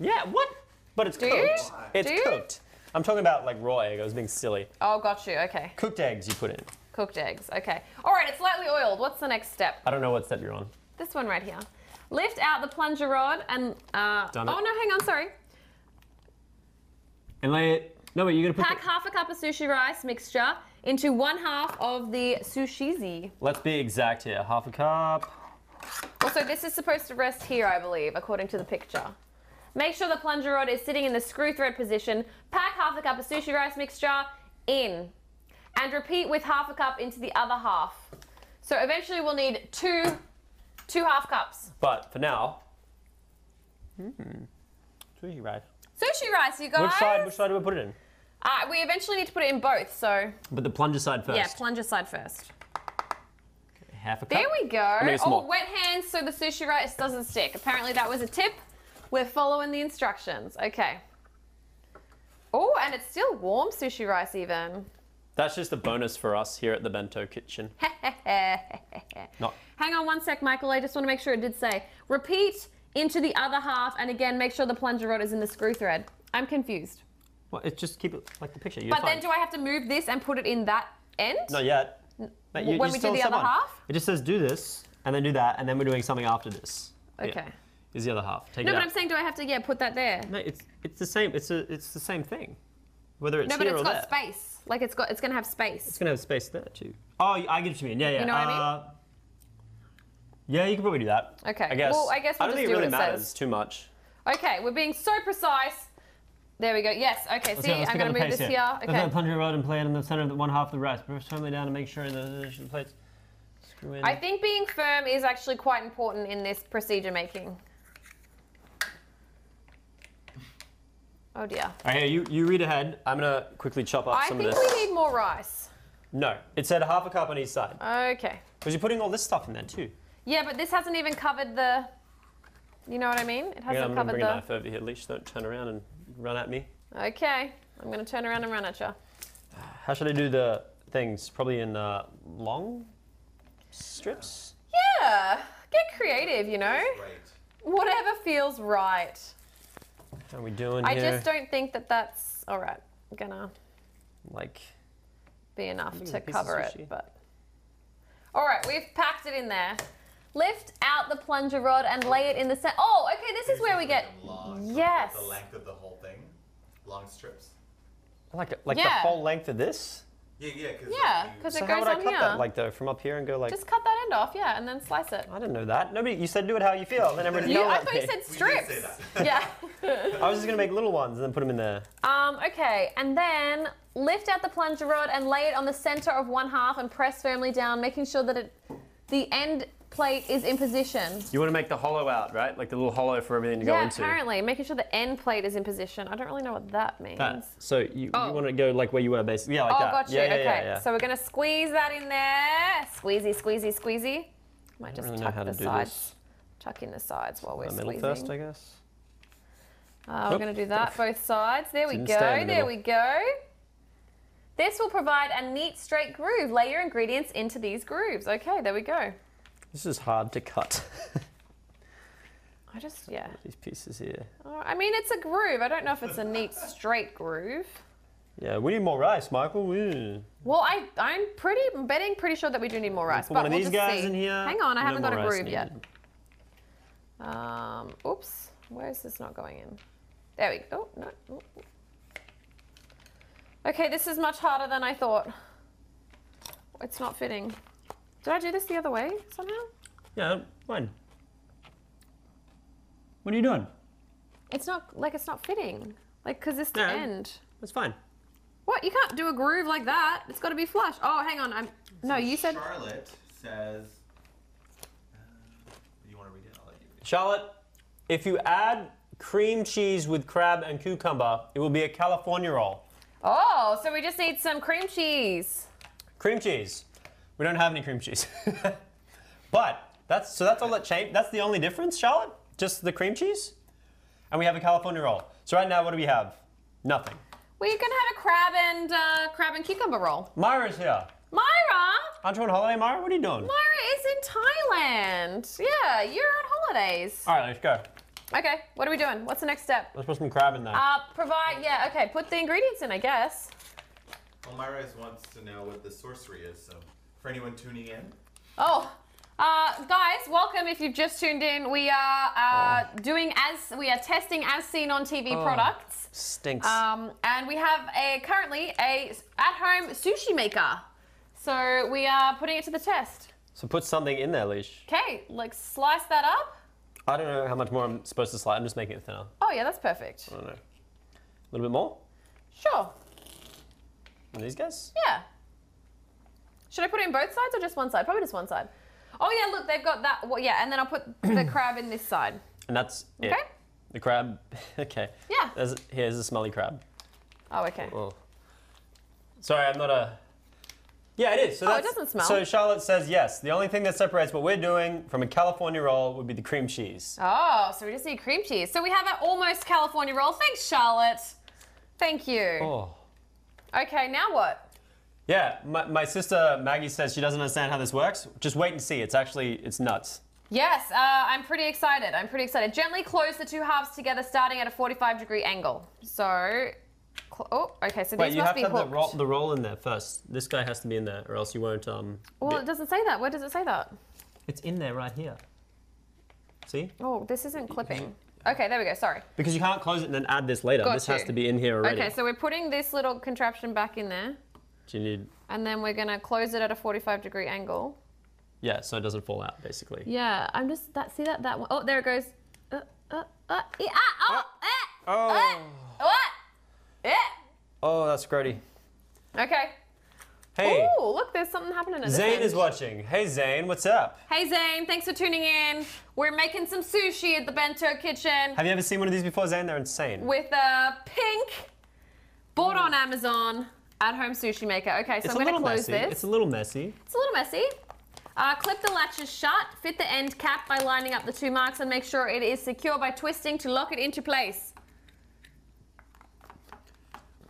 Yeah, what? But it's Do you? cooked. It's Do you? cooked. I'm talking about like raw egg. I was being silly. Oh, got you. Okay. Cooked eggs you put in. Cooked eggs. Okay. All right, it's lightly oiled. What's the next step? I don't know what step you're on. This one right here. Lift out the plunger rod and. Uh, Done oh no, hang on. Sorry. And lay it. No, wait, you're gonna put. Pack half a cup of sushi rice mixture into one half of the Sushezi. Let's be exact here. Half a cup. Also, this is supposed to rest here, I believe, according to the picture. Make sure the plunger rod is sitting in the screw thread position. Pack half a cup of sushi rice mixture in. And repeat with half a cup into the other half. So eventually we'll need two, two half cups. But for now. Hmm. Sushi rice. Sushi rice, you guys. Which side? Which side do we put it in? Uh, we eventually need to put it in both, so But the plunger side first. yeah, plunger side first. Half a cup. There we go. Maybe Oh, more. wet hands so the sushi rice doesn't stick. Apparently that was a tip. We're following the instructions. Okay. Oh, and it's still warm sushi rice even. That's just a bonus for us here at the Bento Kitchen. (laughs) Not. Hang on one sec, Michael. I just want to make sure it did say. Repeat into the other half, and again, make sure the plunger rod is in the screw thread. I'm confused. Well, it's just keep it like the picture. You're But fine. then do I have to move this and put it in that end? Not yet. Mate, you- when you we do the other one. half? It just says do this and then do that and then we're doing something after this. Yeah. Okay. Is the other half? Take No, but out. I'm saying, do I have to, yeah, put that there? Mate, it's it's the same. It's a it's the same thing. Whether it's No, but it's or got there. space. Like it's got, it's gonna have space. It's gonna have space there too. Oh, I get what you mean. Yeah, yeah. You know what I mean? uh, Yeah, you can probably do that. Okay. I guess. Well, I guess we'll don't just think it do really matters says. too much. Okay, we're being so precise. There we go. Yes. Okay. Let's See, go, I'm gonna up move this here. Lift Okay. that plunger rod and play it in the center of the one half of the rice. Press firmly down to make sure the position plates screw in. I think being firm is actually quite important in this procedure making. Oh dear. All right, here, you, you read ahead. I'm gonna quickly chop up I some of this. I think we need more rice. No, it said half a cup on each side. Okay. Because you're putting all this stuff in there too. Yeah, but this hasn't even covered the. You know what I mean? It hasn't I'm gonna covered bring a the. knife over here, Leash. Don't turn around and run at me. Okay. I'm gonna turn around and run at you. How should I do the things? Probably in uh, long strips? Yeah. Get creative, you know? Right. Whatever feels right. How are we doing I here? just don't think that that's all right. Gonna Like, be enough to a piece of cover it, sushi. but. All right, we've packed it in there. Lift out the plunger rod and lay it in the center. Oh, okay. This is where we get. Long, Yes. The length of the whole thing. Long strips. like, like the Yeah. whole length of this? Yeah, yeah. Cause Yeah, like, you- 'cause So it how goes would I on cut here. that? Like, though, from up here and go like. Just cut that end off, yeah, and then slice it. I didn't know that. Nobody. You said do it how you feel. Then everybody You, yelled I at thought me. you said We did strips. say that. Yeah. I was just gonna make little ones and then put them in there. Um, okay, and then lift out the plunger rod and lay it on the center of one half and press firmly down, making sure that it, the end plate is in position. You want to make the hollow out, right? Like the little hollow for everything to go yeah, into. apparently, making sure the end plate is in position. I don't really know what that means. That. So you, Oh. you want to go like where you were, basically. Yeah, like oh, that. got you. Yeah, yeah, okay, yeah, yeah. so we're gonna squeeze that in there. Squeezy, squeezy, squeezy. Might just really know tuck how to the do sides. this. Tuck in the sides while we're the middle squeezing. first, I guess. Uh, we're Oop. going to do that both sides. There we Didn't go. stay in the There middle. we go. This will provide a neat straight groove. Lay your ingredients into these grooves. Okay, there we go. This is hard to cut. I just, yeah. These pieces here. Oh, I mean, it's a groove. I don't know if it's a neat straight groove. Yeah, we need more rice, Michael. Ooh. Well, I, I'm pretty betting pretty sure that we do need more rice. Put but one of we'll these just guys see. in here. Hang on, I No haven't got a groove yet. Um, oops. Where is this not going in? There we go. Oh, no. Okay, this is much harder than I thought. It's not fitting. Did I do this the other way somehow? Yeah, fine. What are you doing? It's not like it's not fitting. Like, cause this the No. end. That's fine. What? You can't do a groove like that. It's got to be flush. Oh, hang on. I'm. No, you said. Charlotte says. Uh, you want to read it? I'll let you read it. Charlotte, if you add cream cheese with crab and cucumber, it will be a California roll. Oh, so we just need some cream cheese. Cream cheese. We don't have any cream cheese. (laughs) but that's so that's all that change. That's the only difference, Charlotte. Just the cream cheese, and we have a California roll. So right now, what do we have? Nothing. We're gonna have a crab and uh, crab and cucumber roll. Myra's here. Myra, Aren't you on holiday, Myra? What are you doing? Myra is in Thailand. Yeah, you're on holidays. All right, let's go. Okay, what are we doing? What's the next step? Let's put some crab in there. Uh, provide. Yeah, okay. Put the ingredients in, I guess. Well, Myra wants to know what the sorcery is. So, for anyone tuning in, Oh, uh, guys, welcome. If you've just tuned in, we are uh, doing as we are testing as seen on TV Oh. products, Stinks. um, and we have a currently a at-home sushi maker. So we are putting it to the test. so put something in there, Leash. Okay, like slice that up. I don't know how much more I'm supposed to slice. I'm just making it thinner. Oh yeah, that's perfect. I don't know. A little bit more. Sure. And these guys. Yeah. Should I put it in both sides or just one side? Probably just one side. Oh yeah, look, they've got that. Well, yeah, and then I'll put the (clears throat) crab in this side. And that's it. Okay. The crab. (laughs) okay. Yeah. There's, here's a smelly crab. Oh, okay. Oh. Sorry, I'm not a. Yeah, it is. So Oh, it doesn't smell. So Charlotte says yes. The only thing that separates what we're doing from a California roll would be the cream cheese. Oh, so we just need cream cheese. So we have an almost California roll. Thanks, Charlotte. Thank you. Oh. Okay, now what? Yeah, my, my sister Maggie says she doesn't understand how this works. Just wait and see. It's actually it's nuts. Yes, uh, I'm pretty excited. I'm pretty excited. Gently close the two halves together, starting at a 45 degree angle. So, cl- oh, okay. So Wait, these you must have be to have the hooked. roll, the roll in there first. This guy has to be in there, or else you won't. Um. well, it doesn't say that. Where does it say that? it's in there right here. See? Oh, this isn't clipping. Okay, there we go. Sorry. Because you can't close it and then add this later. Got this has to be in here already. Okay, so we're putting this little contraption back in there, Do you need? and then we're gonna close it at a 45 degree angle. Yeah, so it doesn't fall out basically. Yeah, I'm just that. See that that one? Oh, there it goes. Uh, uh, uh, yeah, ah, oh, Oh. eh, what? Yeah. Oh, that's grody. Okay. Hey, Oh, look, there's something happening at Zane end. is watching. Hey, Zane, what's up? Hey Zane, thanks for tuning in. We're making some sushi at the Bento Kitchen Have you ever seen one of these before, Zane? They're insane. with a pink, bought on Amazon, at-home sushi maker. Okay, so it's I'm gonna close messy. this. It's a little messy. It's a little messy. Uh, clip the latches shut, fit the end cap by lining up the two marks and make sure it is secure by twisting to lock it into place.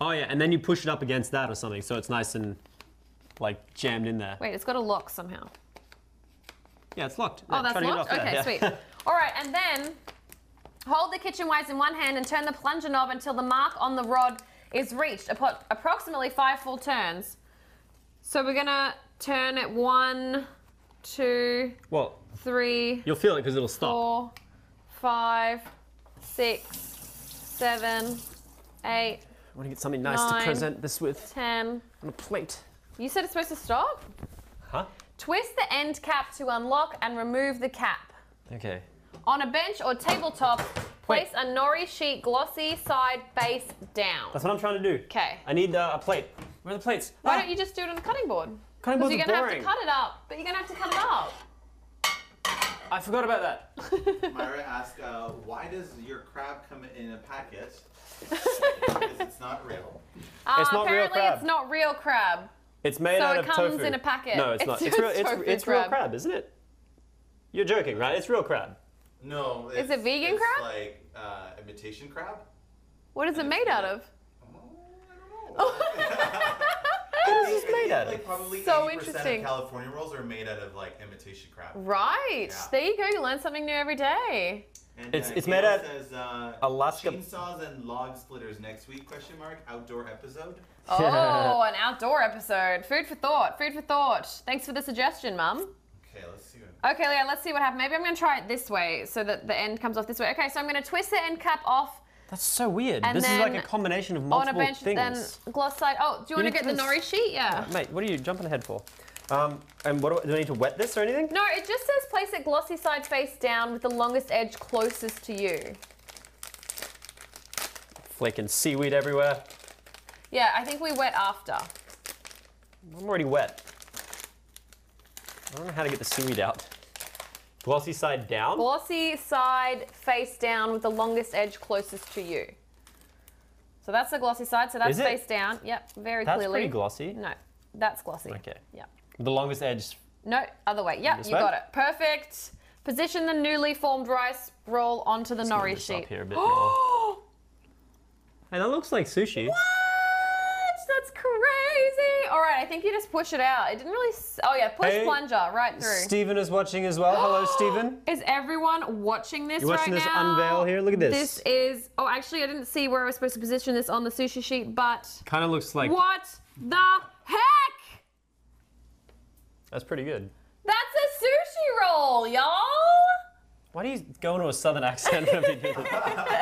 Oh yeah, and then you push it up against that or something, so it's nice and like jammed in there. Wait, it's got a lock somehow. Yeah, it's locked. Oh, Yeah, that's try to get it locked? Okay, yeah. sweet. (laughs) All right, and then hold the kitchen wise in one hand and turn the plunger knob until the mark on the rod is reached, appro- approximately five full turns. So we're gonna turn it one, two, well, three, you'll feel it because it'll stop. four, five, six, seven, eight, I want to get something nice Nine. to present this with ten. on a plate. You said it's supposed to stop? Huh? Twist the end cap to unlock and remove the cap. Okay. On a bench or tabletop, place a nori sheet glossy side face down. That's what I'm trying to do. Okay. I need uh, a plate. Where are the plates? Why Ah, don't you just do it on the cutting board? Cutting Because boards you're gonna have to cut it up, but you're gonna have to cut it up. I forgot about that. (laughs) Myra asked, uh, why does your crab come in a packet? (laughs) because it's not real. Uh, It's not real apparently, crab. it's not real crab. It's made So out it of comes tofu. in a packet. No, it's, It's (laughs) not. It's real. It's, it's real crab. crab, isn't it? You're joking, right? It's real crab. No. Is it's- it vegan it's crab? like uh, imitation crab. What is it made out of? Oh, I don't know. (laughs) What is this made out like of? probably So 80% interesting. of California rolls are made out of like imitation crab. Right. Yeah. There you go. You learn something new every day. And, It's- uh, it's made out- of uh, Alaska- chainsaws and log splitters next week? Question mark. Outdoor episode. Oh, (laughs) an outdoor episode. Food for thought. Food for thought. Thanks for the suggestion, Mum. Okay, let's see. What... Okay, Leah, let's see what happens. Maybe I'm going to try it this way so that the end comes off this way. Okay, so I'm going to twist the end cap off That's so weird. And this is like a combination of multiple on a bench, things. then gloss side. Oh, do you want to get the nori sheet? Yeah. Mate, what are you jumping ahead for? Um, and what do I, do I need to wet this or anything? No, it just says place it glossy side face down with the longest edge closest to you. Flaking seaweed everywhere. Yeah, I think we wet after. I'm already wet. I don't know how to get the seaweed out. Glossy side down. Glossy side face down with the longest edge closest to you. So that's the glossy side. So that's face down. Yep, very That's clearly. pretty glossy. No, that's glossy. Okay. Yeah. The longest edge. No, other way. Yep, you way? got it. Perfect. Position the newly formed rice roll onto the Let's nori this up sheet. here a bit (gasps) more. what? Hey, that looks like sushi. That's crazy. All right, I think you just push it out. It didn't really. S- oh yeah, push Hey, plunger right through. Stephen is watching as well. Hello, (gasps) Stephen. Is everyone watching this You're watching right this now? unveil here? Look at this. This is. Oh, actually, I didn't see where I was supposed to position this on the sushi sheet, but Kind of looks like. what the heck? That's pretty good. That's a sushi roll, y'all. Why do you go into a southern accent whenever you do that? (laughs)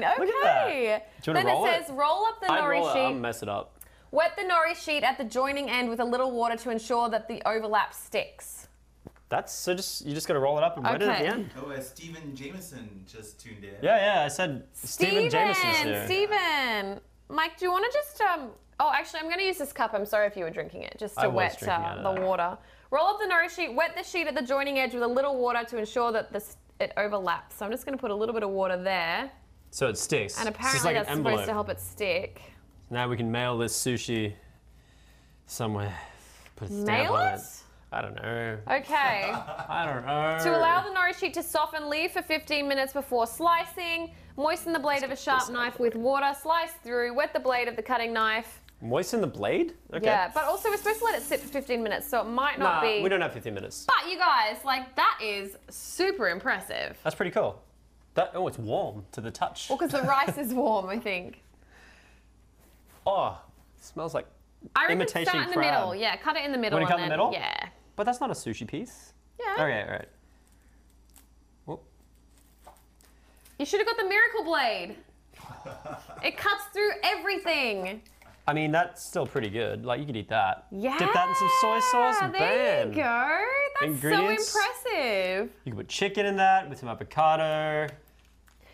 That's. Okay. Look at that. Do you then roll it it? says roll up the I'd nori roll it. sheet. I'll mess it up. Wet the nori sheet at the joining end with a little water to ensure that the overlap sticks. That's so. Just you just gotta roll it up and wet it at the end. Oh, uh, Stephen Jameson just tuned in. Yeah, yeah. I said Stephen Jameson's here. Steven. Mike, do you want to just um? Oh, actually, I'm going to use this cup. I'm sorry if you were drinking it, just to was wet uh, the water. Roll up the nori sheet. Wet the sheet at the joining edge with a little water to ensure that this it overlaps. So I'm just going to put a little bit of water there, So it sticks. and apparently like that's supposed to help it stick. Now we can mail this sushi somewhere. Put a stamp Mail on it? it. I don't know. Okay. (laughs) I don't know. To allow the nori sheet to soften, leave for 15 minutes before slicing. Moisten the blade of a sharp knife with water, slice through, wet the blade of the cutting knife. Moisten the blade? Okay. Yeah, but also we're supposed to let it sit for 15 minutes, so it might nah, not be. we don't have 15 minutes. But you guys, like that is super impressive. That's pretty cool. That oh, it's warm to the touch. Well, because the (laughs) rice is warm, I think. Oh, smells like. I reckon Imitation start in the crab. middle. Yeah, cut it in the middle. Wanna cut and in the middle? Yeah. But that's not a sushi piece. Yeah. Okay, all right. Oh, You should have got the miracle blade. (laughs) it cuts through everything. I mean that's still pretty good. Like you could eat that. Yeah. Dip that in some soy sauce and there bam. you go. That's Ingredients. so impressive. You could put chicken in that with some avocado.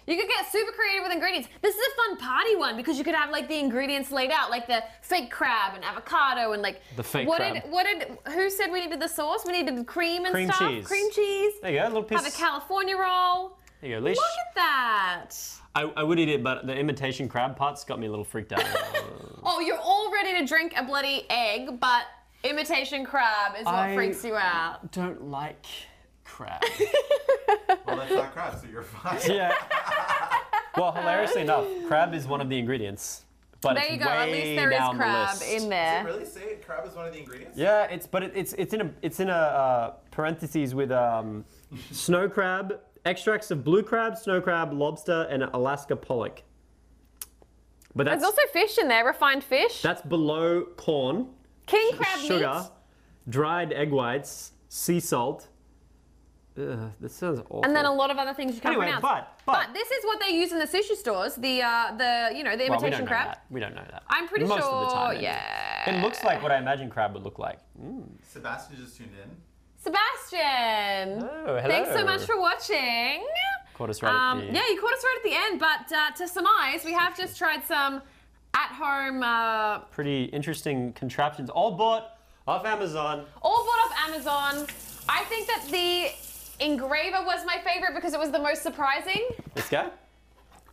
You could get super creative with ingredients. This is a fun party one because you could have like the ingredients laid out, like the fake crab and avocado and like The fake what crab. Did, what did? Who said we needed the sauce? We needed cream and Cream stuff. cheese. Cream cheese. There you go, a little piece. Have a California roll. there you go, Leash. Look at that. I, I would eat it, but the imitation crab pots got me a little freaked out. (laughs) Oh, you're all ready to drink a bloody egg, but imitation crab is what I- freaks you out. Don't like crab. (laughs) Well, that's not crab, so you're fine. yeah. Well, hilariously enough, crab is one of the ingredients. But There it's you go. At way least there is down the crab list. in Does it there. really say crab is one of the ingredients? Yeah, it's but it, it's it's in a it's in a uh, parentheses with um, snow crab, extracts of blue crab, snow crab, lobster, and Alaska pollock. But that's There's also fish in there, refined fish. that's below corn, King crab sugar, meat. dried egg whites, sea salt. Ugh, this sounds awful. And then a lot of other things you can't Anyway, pronounce. but- but- this is what they use in the sushi stores. The uh, the you know the well, we imitation don't know crab. that. We don't know that. I'm pretty sure Most sure. Of the time, anyway. yeah. It looks like what I imagine crab would look like. Sebastian just tuned in. Sebastian. Oh, hello. Thanks so much for watching. Caught us right Um, at the... yeah, you caught us right at the end. But uh, to surmise, we have just tried some at-home, uh, Pretty interesting contraptions. All bought off Amazon. all bought off Amazon. I think that the engraver was my favorite because it was the most surprising. Let's go.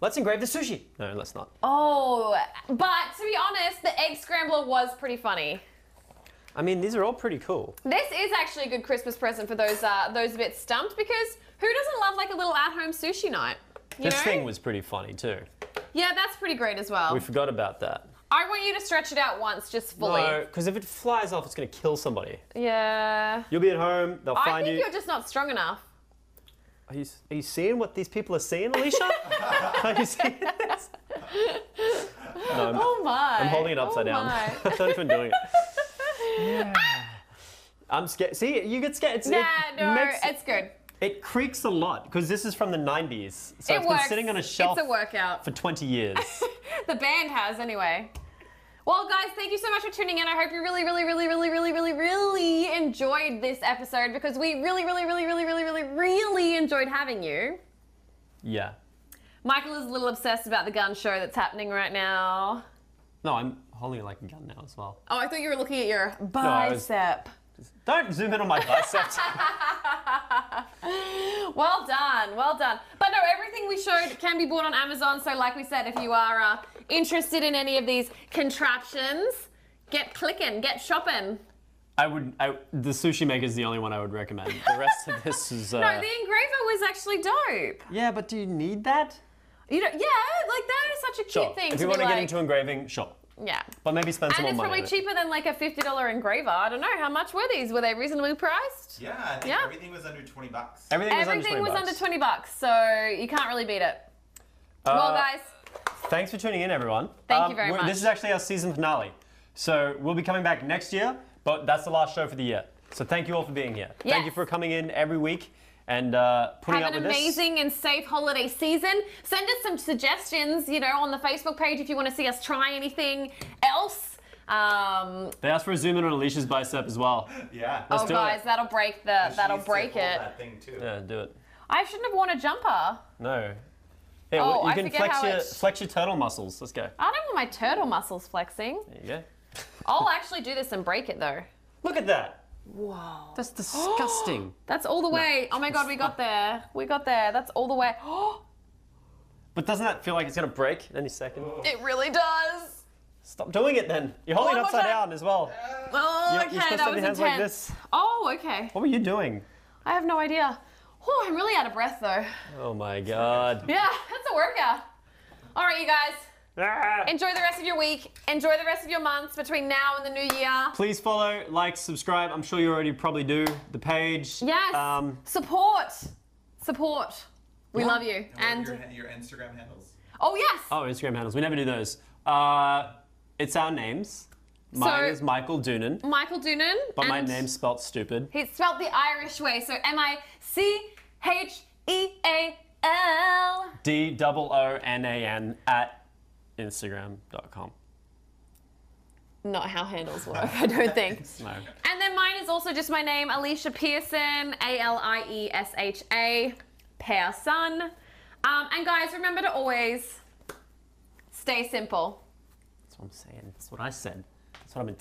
Let's engrave the sushi. No, let's not. Oh, but to be honest, the egg scrambler was pretty funny. I mean, these are all pretty cool. This is actually a good Christmas present for those uh, those a bit stumped because who doesn't love like a little at-home sushi night? This know? thing was pretty funny too. yeah, that's pretty great as well. We forgot about that. I want you to stretch it out once, just fully. No, because if it flies off, it's gonna kill somebody. Yeah. You'll be at home. They'll I find you. I think you. you're just not strong enough. Are you. Are you seeing what these people are seeing, Aliesha? (laughs) are you seeing this? (laughs) No, I'm, Oh my. I'm holding it upside oh down. (laughs) I've not even doing it. I'm scared. See, you get scared. It's, nah, it no, makes- it's good. It creaks a lot because this is from the 90s. So it it's works. been sitting on a shelf It's a workout. for 20 years. the band has anyway. Well, guys, thank you so much for tuning in. I hope you really, really, really, really, really, really, really enjoyed this episode because we really, really, really, really, really, really, really enjoyed having you. yeah. Michael is a little obsessed about the gun show that's happening right now. No, I'm holding it like a gun now as well. Oh, I thought you were looking at your bicep. Don't zoom in on my biceps. (laughs) Well done, well done. But no, everything we showed can be bought on Amazon. So, like we said, if you are uh, interested in any of these contraptions, get clicking, get shopping. I would. I, the sushi maker is the only one I would recommend. The rest of this is. (laughs) Uh, No, the engraver was actually dope. yeah, but do you need that? You know, yeah, like that is such a cute Sure. thing If to you want to like. get into engraving, sure. Yeah. But maybe spend some And more it's money. probably on it. cheaper than like a fifty dollar engraver. I don't know how much were these. Were they reasonably priced? Yeah, I think Yeah. everything was under 20 bucks. Everything was Everything under 20 was bucks. under twenty bucks, so you can't really beat it. well, Uh, guys, Thanks for tuning in, everyone. Um, Thank you very much. This is actually our season finale. So we'll be coming back next year, but that's the last show for the year. So thank you all for being here. Thank you for coming in every week and uh, putting have up an amazing and safe holiday season. Send us some suggestions, you know, on the Facebook page if you want to see us try anything else. Um. They asked for a zoom in on Aliesha's bicep as well. Yeah. Let's oh, do guys, it. that'll break the. She That'll break it. That thing too. Yeah, do it. I shouldn't have worn a jumper. No. Yeah, Oh, well, you I can forget flex how your it's- flex your turtle muscles. Let's go. I don't want my turtle muscles flexing. There you go. (laughs) I'll actually do this and break it though. Look at that. Whoa. That's disgusting. (gasps) That's all the way. Oh my god, we got there. We got there. That's all the way. (gasps) but doesn't that feel like it's gonna break any second? it really does. Stop doing it then. You're holding it upside down as well. Oh, You're- okay, you're supposed that have was hands intense. like this. Oh, okay. What were you doing? I have no idea. Oh, I'm really out of breath though. Oh my god. Yeah, that's a workout. All right, you guys. Ah. Enjoy the rest of your week. Enjoy the rest of your months between now and the new year. Please follow, like, subscribe. I'm sure you already probably do. The page. Yes. Um, Support. Support. We love you. And And your, your Instagram handles. oh yes. oh, Instagram handles. We never do those. Uh, it's our names. Mine So- is Micheal Doonan, Micheal Doonan. but my name's spelt stupid. He's spelled the Irish way, so M I C H E A L. D double O N A N at Instagram.com. Not how handles work, I don't think. (laughs) No. And then mine is also just my name, Aliesha Pearson, A L I E S H A, Pearson. Um, and guys, remember to always stay simple. That's what I'm saying. That's what I said. That's what I've been